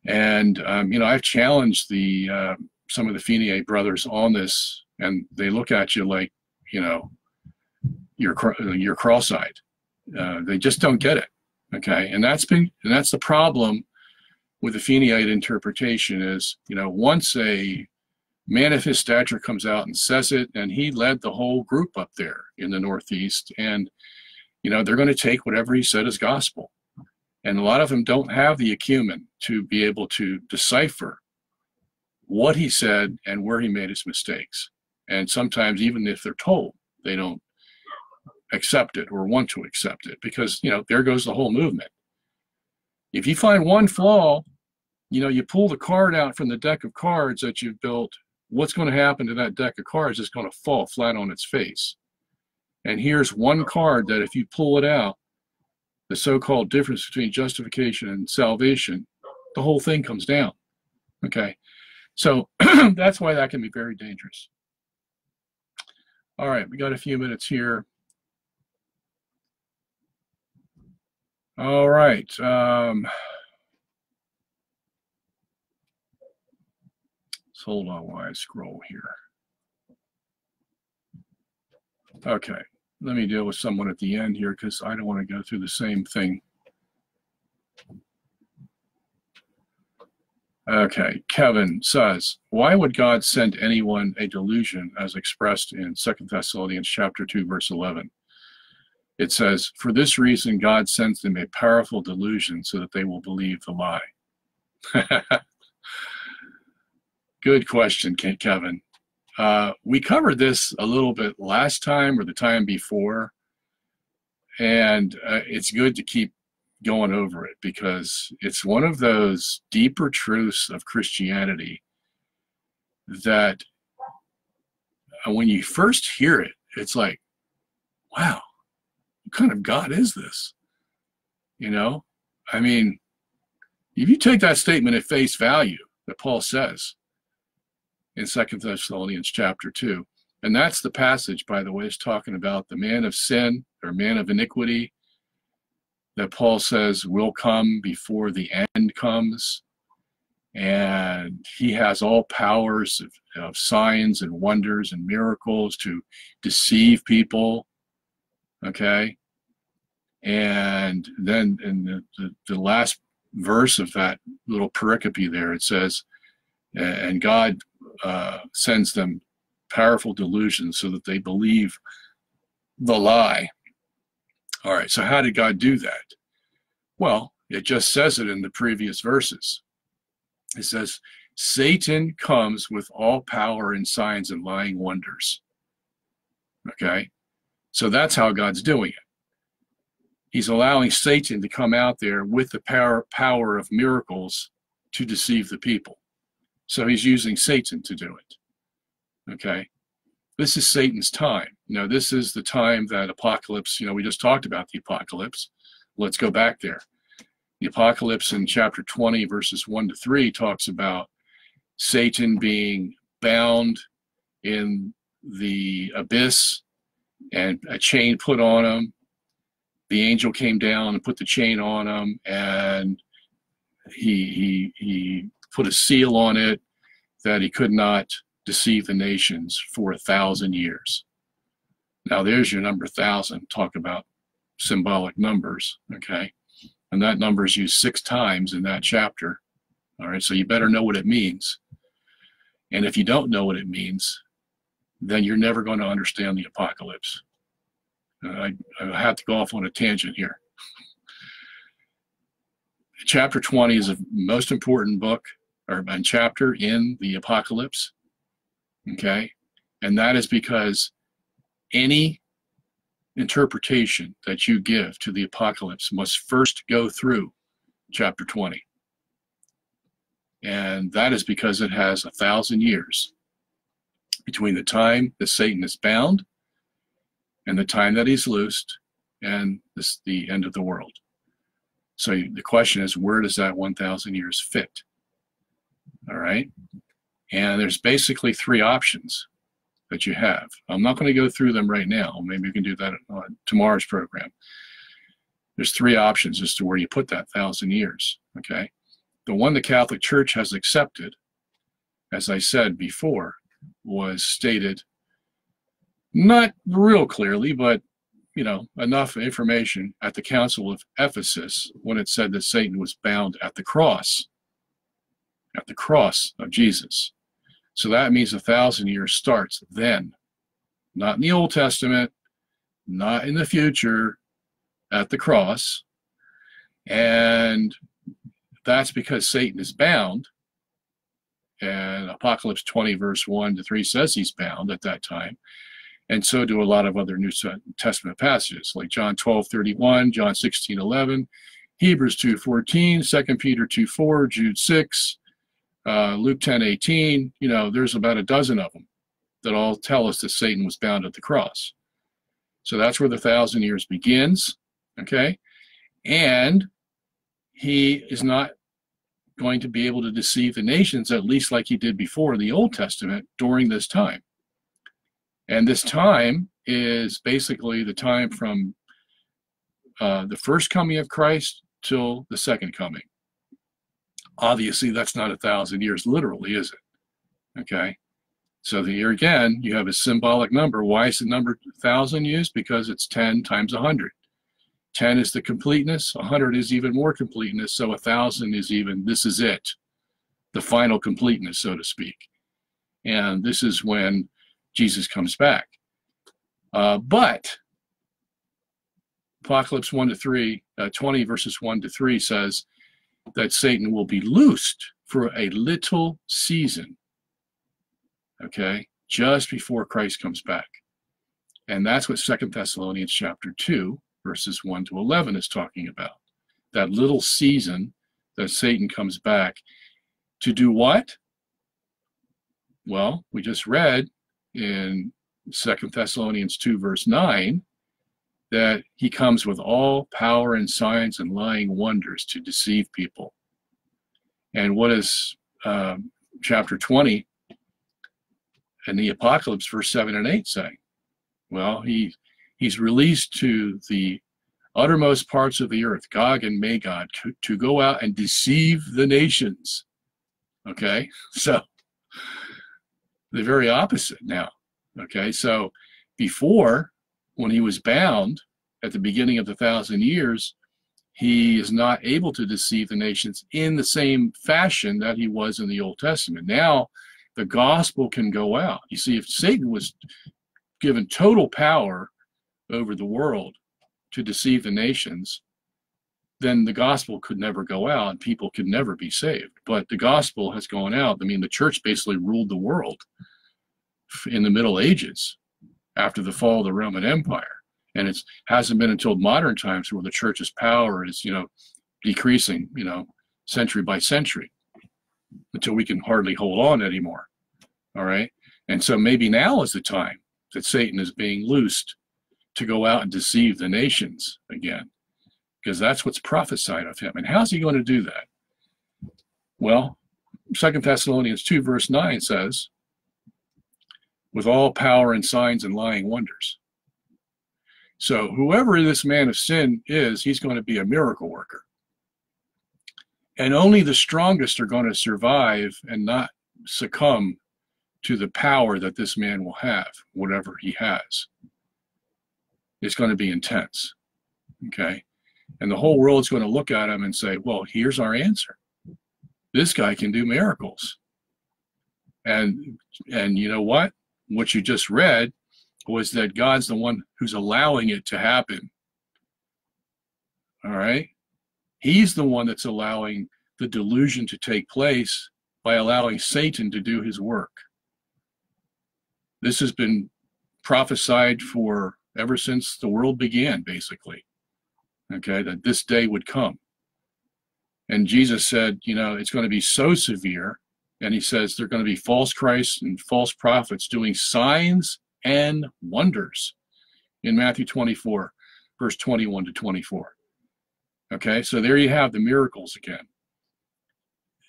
And, um, you know, I've challenged the uh, some of the Feeney brothers on this, and they look at you like, you know, you're, you're cross-eyed uh, they just don't get it. Okay, and that's been and that's the problem with the Feeneyite interpretation is you know once a man of his stature comes out and says it, and he led the whole group up there in the Northeast, and you know they're going to take whatever he said as gospel, and a lot of them don't have the acumen to be able to decipher what he said and where he made his mistakes, and sometimes even if they're told, they don't accept it or want to accept it because, you know, there goes the whole movement. If you find one flaw, you know, you pull the card out from the deck of cards that you've built, what's going to happen to that deck of cards is going to fall flat on its face. And here's one card that if you pull it out, the so-called difference between justification and salvation, the whole thing comes down. Okay. So [clears throat] that's why that can be very dangerous. All right, we got a few minutes here. All right. Um, let's hold on while I scroll here. Okay, let me deal with someone at the end here because I don't want to go through the same thing. Okay, Kevin says, why would God send anyone a delusion as expressed in Second Thessalonians chapter 2, verse 11? It says, For this reason, God sends them a powerful delusion so that they will believe the lie. [laughs] Good question, Kevin. Uh, we covered this a little bit last time or the time before, and uh, it's good to keep going over it because it's one of those deeper truths of Christianity that uh, when you first hear it, it's like, wow, what kind of God is this? You know, I mean, if you take that statement at face value that Paul says in Second Thessalonians chapter 2, and that's the passage, by the way, is talking about the man of sin or man of iniquity that Paul says will come before the end comes. And he has all powers of, of signs and wonders and miracles to deceive people. Okay. And then in the, the, the last verse of that little pericope there, it says, and God uh, sends them powerful delusions so that they believe the lie. All right, so how did God do that? Well, it just says it in the previous verses. It says, Satan comes with all power and signs and lying wonders. Okay, so that's how God's doing it he's allowing Satan to come out there with the power power of miracles to deceive the people. So he's using Satan to do it. Okay. This is Satan's time. You know, this is the time that apocalypse, you know, we just talked about the apocalypse. Let's go back there. The apocalypse in chapter 20, verses 1 to 3, talks about Satan being bound in the abyss and a chain put on him the angel came down and put the chain on him and he he he put a seal on it that he could not deceive the nations for a thousand years. Now there's your number thousand. Talk about symbolic numbers okay? And that number is used six times in that chapter all right? So you better know what it means. And if you don't know what it means then you're never going to understand the apocalypse. I, I have to go off on a tangent here. [laughs] Chapter 20 is the most important book or chapter in the apocalypse. Okay. And that is because any interpretation that you give to the apocalypse must first go through chapter 20. And that is because it has a thousand years between the time that Satan is bound and the time that he's loosed and this, the end of the world. So the question is, where does that 1,000 years fit? All right. And there's basically three options that you have. I'm not going to go through them right now. Maybe we can do that on tomorrow's program. There's three options as to where you put that thousand years. Okay. The one the Catholic Church has accepted, as I said before, was stated not real clearly, but you know, enough information at the Council of Ephesus when it said that Satan was bound at the cross, at the cross of Jesus. So that means a thousand years starts then, not in the Old Testament, not in the future, at the cross. And that's because Satan is bound. And Apocalypse 20, verse 1 to 3 says he's bound at that time. And so do a lot of other New Testament passages, like John 12, 31, John 16, 11, Hebrews 2, 14, 2 Peter 2, 4, Jude 6, uh, Luke 10, 18. You know, there's about a dozen of them that all tell us that Satan was bound at the cross. So that's where the thousand years begins. Okay. And he is not going to be able to deceive the nations, at least like he did before in the Old Testament during this time. And this time is basically the time from uh, the first coming of Christ till the second coming. Obviously, that's not a thousand years literally, is it? Okay. So here again, you have a symbolic number. Why is the number thousand used? Because it's 10 times 100. 10 is the completeness, 100 is even more completeness, so a 1,000 is even, this is it, the final completeness, so to speak. And this is when Jesus comes back. Uh, but Apocalypse 1 to 3, uh, 20 verses 1 to 3 says that Satan will be loosed for a little season, okay, just before Christ comes back. And that's what Second Thessalonians chapter 2 verses 1 to 11 is talking about. That little season that Satan comes back to do what? Well, we just read in Second Thessalonians 2, verse 9, that he comes with all power and signs and lying wonders to deceive people. And what is um, chapter 20 and the Apocalypse, verse 7 and 8 saying? Well, he he's released to the uttermost parts of the earth, Gog and Magog, to, to go out and deceive the nations. Okay, [laughs] so the very opposite now. Okay, so before, when he was bound at the beginning of the thousand years, he is not able to deceive the nations in the same fashion that he was in the Old Testament. Now, the gospel can go out. You see, if Satan was given total power over the world to deceive the nations, then the gospel could never go out and people could never be saved. But the gospel has gone out. I mean, the church basically ruled the world in the Middle Ages after the fall of the Roman Empire. And it hasn't been until modern times where the church's power is, you know, decreasing, you know, century by century until we can hardly hold on anymore. All right. And so maybe now is the time that Satan is being loosed to go out and deceive the nations again, because that's what's prophesied of him. And how's he going to do that? Well, Second Thessalonians 2, verse 9 says, with all power and signs and lying wonders. So whoever this man of sin is, he's going to be a miracle worker. And only the strongest are going to survive and not succumb to the power that this man will have, whatever he has is going to be intense. Okay. And the whole world's going to look at him and say, well, here's our answer. This guy can do miracles. And and you know what? What you just read was that God's the one who's allowing it to happen. All right. He's the one that's allowing the delusion to take place by allowing Satan to do his work. This has been prophesied for ever since the world began, basically. Okay, that this day would come. And Jesus said, you know, it's going to be so severe. And he says they're going to be false Christs and false prophets doing signs and wonders in Matthew 24, verse 21 to 24. Okay, so there you have the miracles again.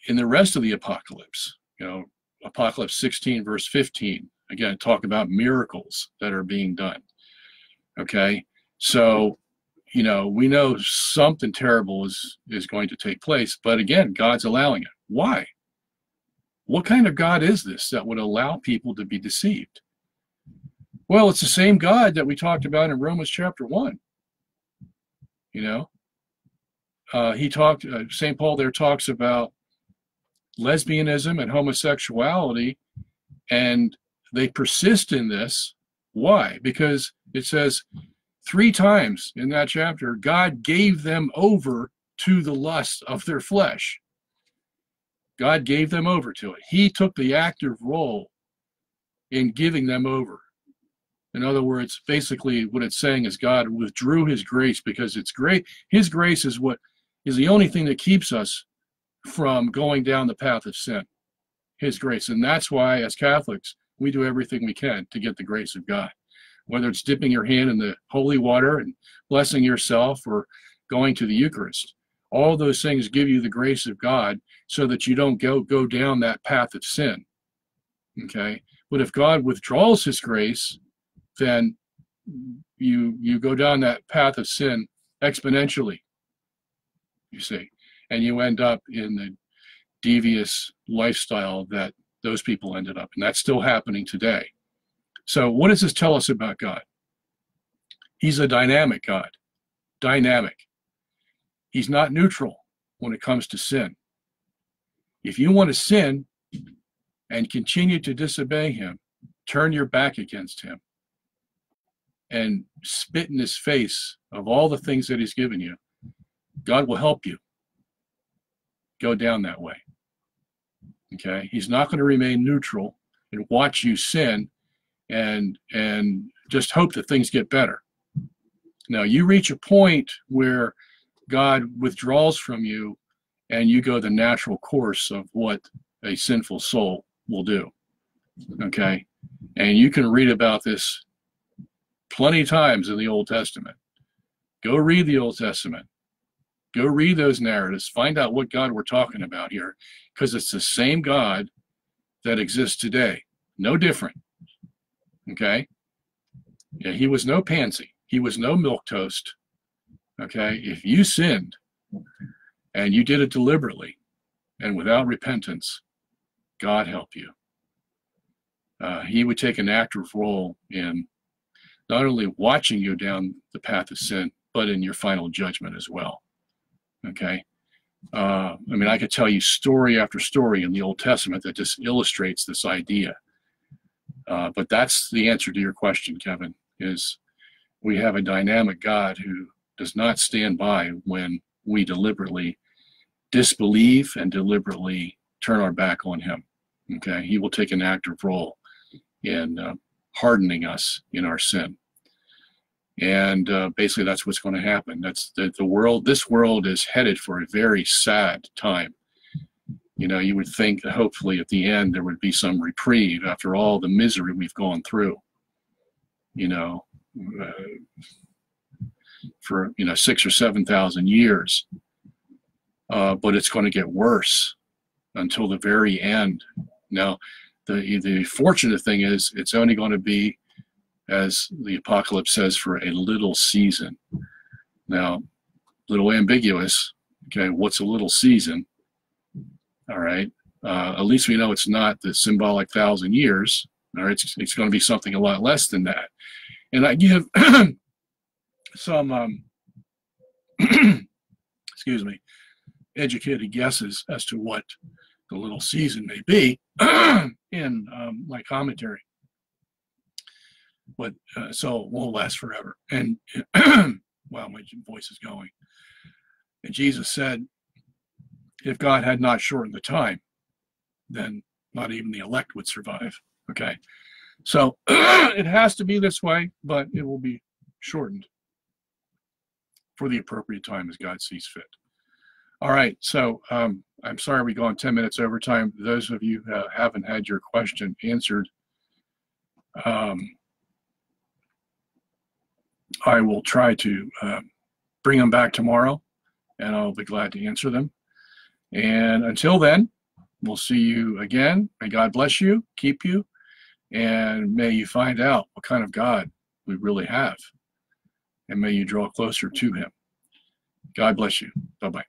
In the rest of the apocalypse, you know, Apocalypse 16, verse 15, again, talk about miracles that are being done. Okay. So, you know, we know something terrible is, is going to take place, but again, God's allowing it. Why? What kind of God is this that would allow people to be deceived? Well, it's the same God that we talked about in Romans chapter 1. You know, uh, he talked, uh, St. Paul there talks about lesbianism and homosexuality, and they persist in this. Why? Because it says three times in that chapter, God gave them over to the lust of their flesh. God gave them over to it. He took the active role in giving them over In other words, basically what it's saying is God withdrew his grace because it's great. His grace is what is the only thing that keeps us from going down the path of sin. His grace. And that's why as Catholics, we do everything we can to get the grace of God. Whether it's dipping your hand in the holy water and blessing yourself or going to the Eucharist. All those things give you the grace of God so that you don't go go down that path of sin. Okay? But if God withdraws his grace, then you you go down that path of sin exponentially you see and you end up in the devious lifestyle that those people ended up and that's still happening today so what does this tell us about god he's a dynamic god dynamic he's not neutral when it comes to sin if you want to sin and continue to disobey him turn your back against him and spit in his face of all the things that he's given you, God will help you go down that way. Okay? He's not going to remain neutral and watch you sin and and just hope that things get better. Now, you reach a point where God withdraws from you and you go the natural course of what a sinful soul will do. Okay? And you can read about this plenty of times in the Old Testament. Go read the Old Testament. Go read those narratives. Find out what God we're talking about here, because it's the same God that exists today. No different. Okay? Yeah, he was no pansy. He was no milk toast. Okay? If you sinned and you did it deliberately and without repentance, God help you. Uh, he would take an active role in not only watching you down the path of sin, but in your final judgment as well. Okay. Uh, I mean, I could tell you story after story in the Old Testament that just illustrates this idea. Uh, but that's the answer to your question, Kevin, is we have a dynamic God who does not stand by when we deliberately disbelieve and deliberately turn our back on him. Okay. He will take an active role in uh, hardening us in our sin. And uh, basically, that's what's going to happen. That's the, the world. This world is headed for a very sad time. You know, you would think that hopefully at the end there would be some reprieve after all the misery we've gone through. You know, uh, for you know six or seven thousand years. Uh, but it's going to get worse until the very end. Now, the the fortunate thing is it's only going to be as the apocalypse says for a little season now a little ambiguous okay what's a little season all right uh, at least we know it's not the symbolic thousand years all right it's, it's going to be something a lot less than that and i give [clears throat] some um, [clears throat] excuse me educated guesses as to what the little season may be [clears throat] in um, my commentary. But uh, so it won't last forever. And [clears throat] wow, my voice is going. And Jesus said, if God had not shortened the time, then not even the elect would survive. Okay. So it has to be this way, but it will be shortened for the appropriate time as God sees fit. All right. So um, I'm sorry we gone 10 minutes over time. Those of you who haven't had your question answered, um, I will try to uh, bring them back tomorrow and I'll be glad to answer them. And until then, we'll see you again. May God bless you, keep you, and may you find out what kind of God we really have. And may you draw closer to Him. God bless you. Bye bye.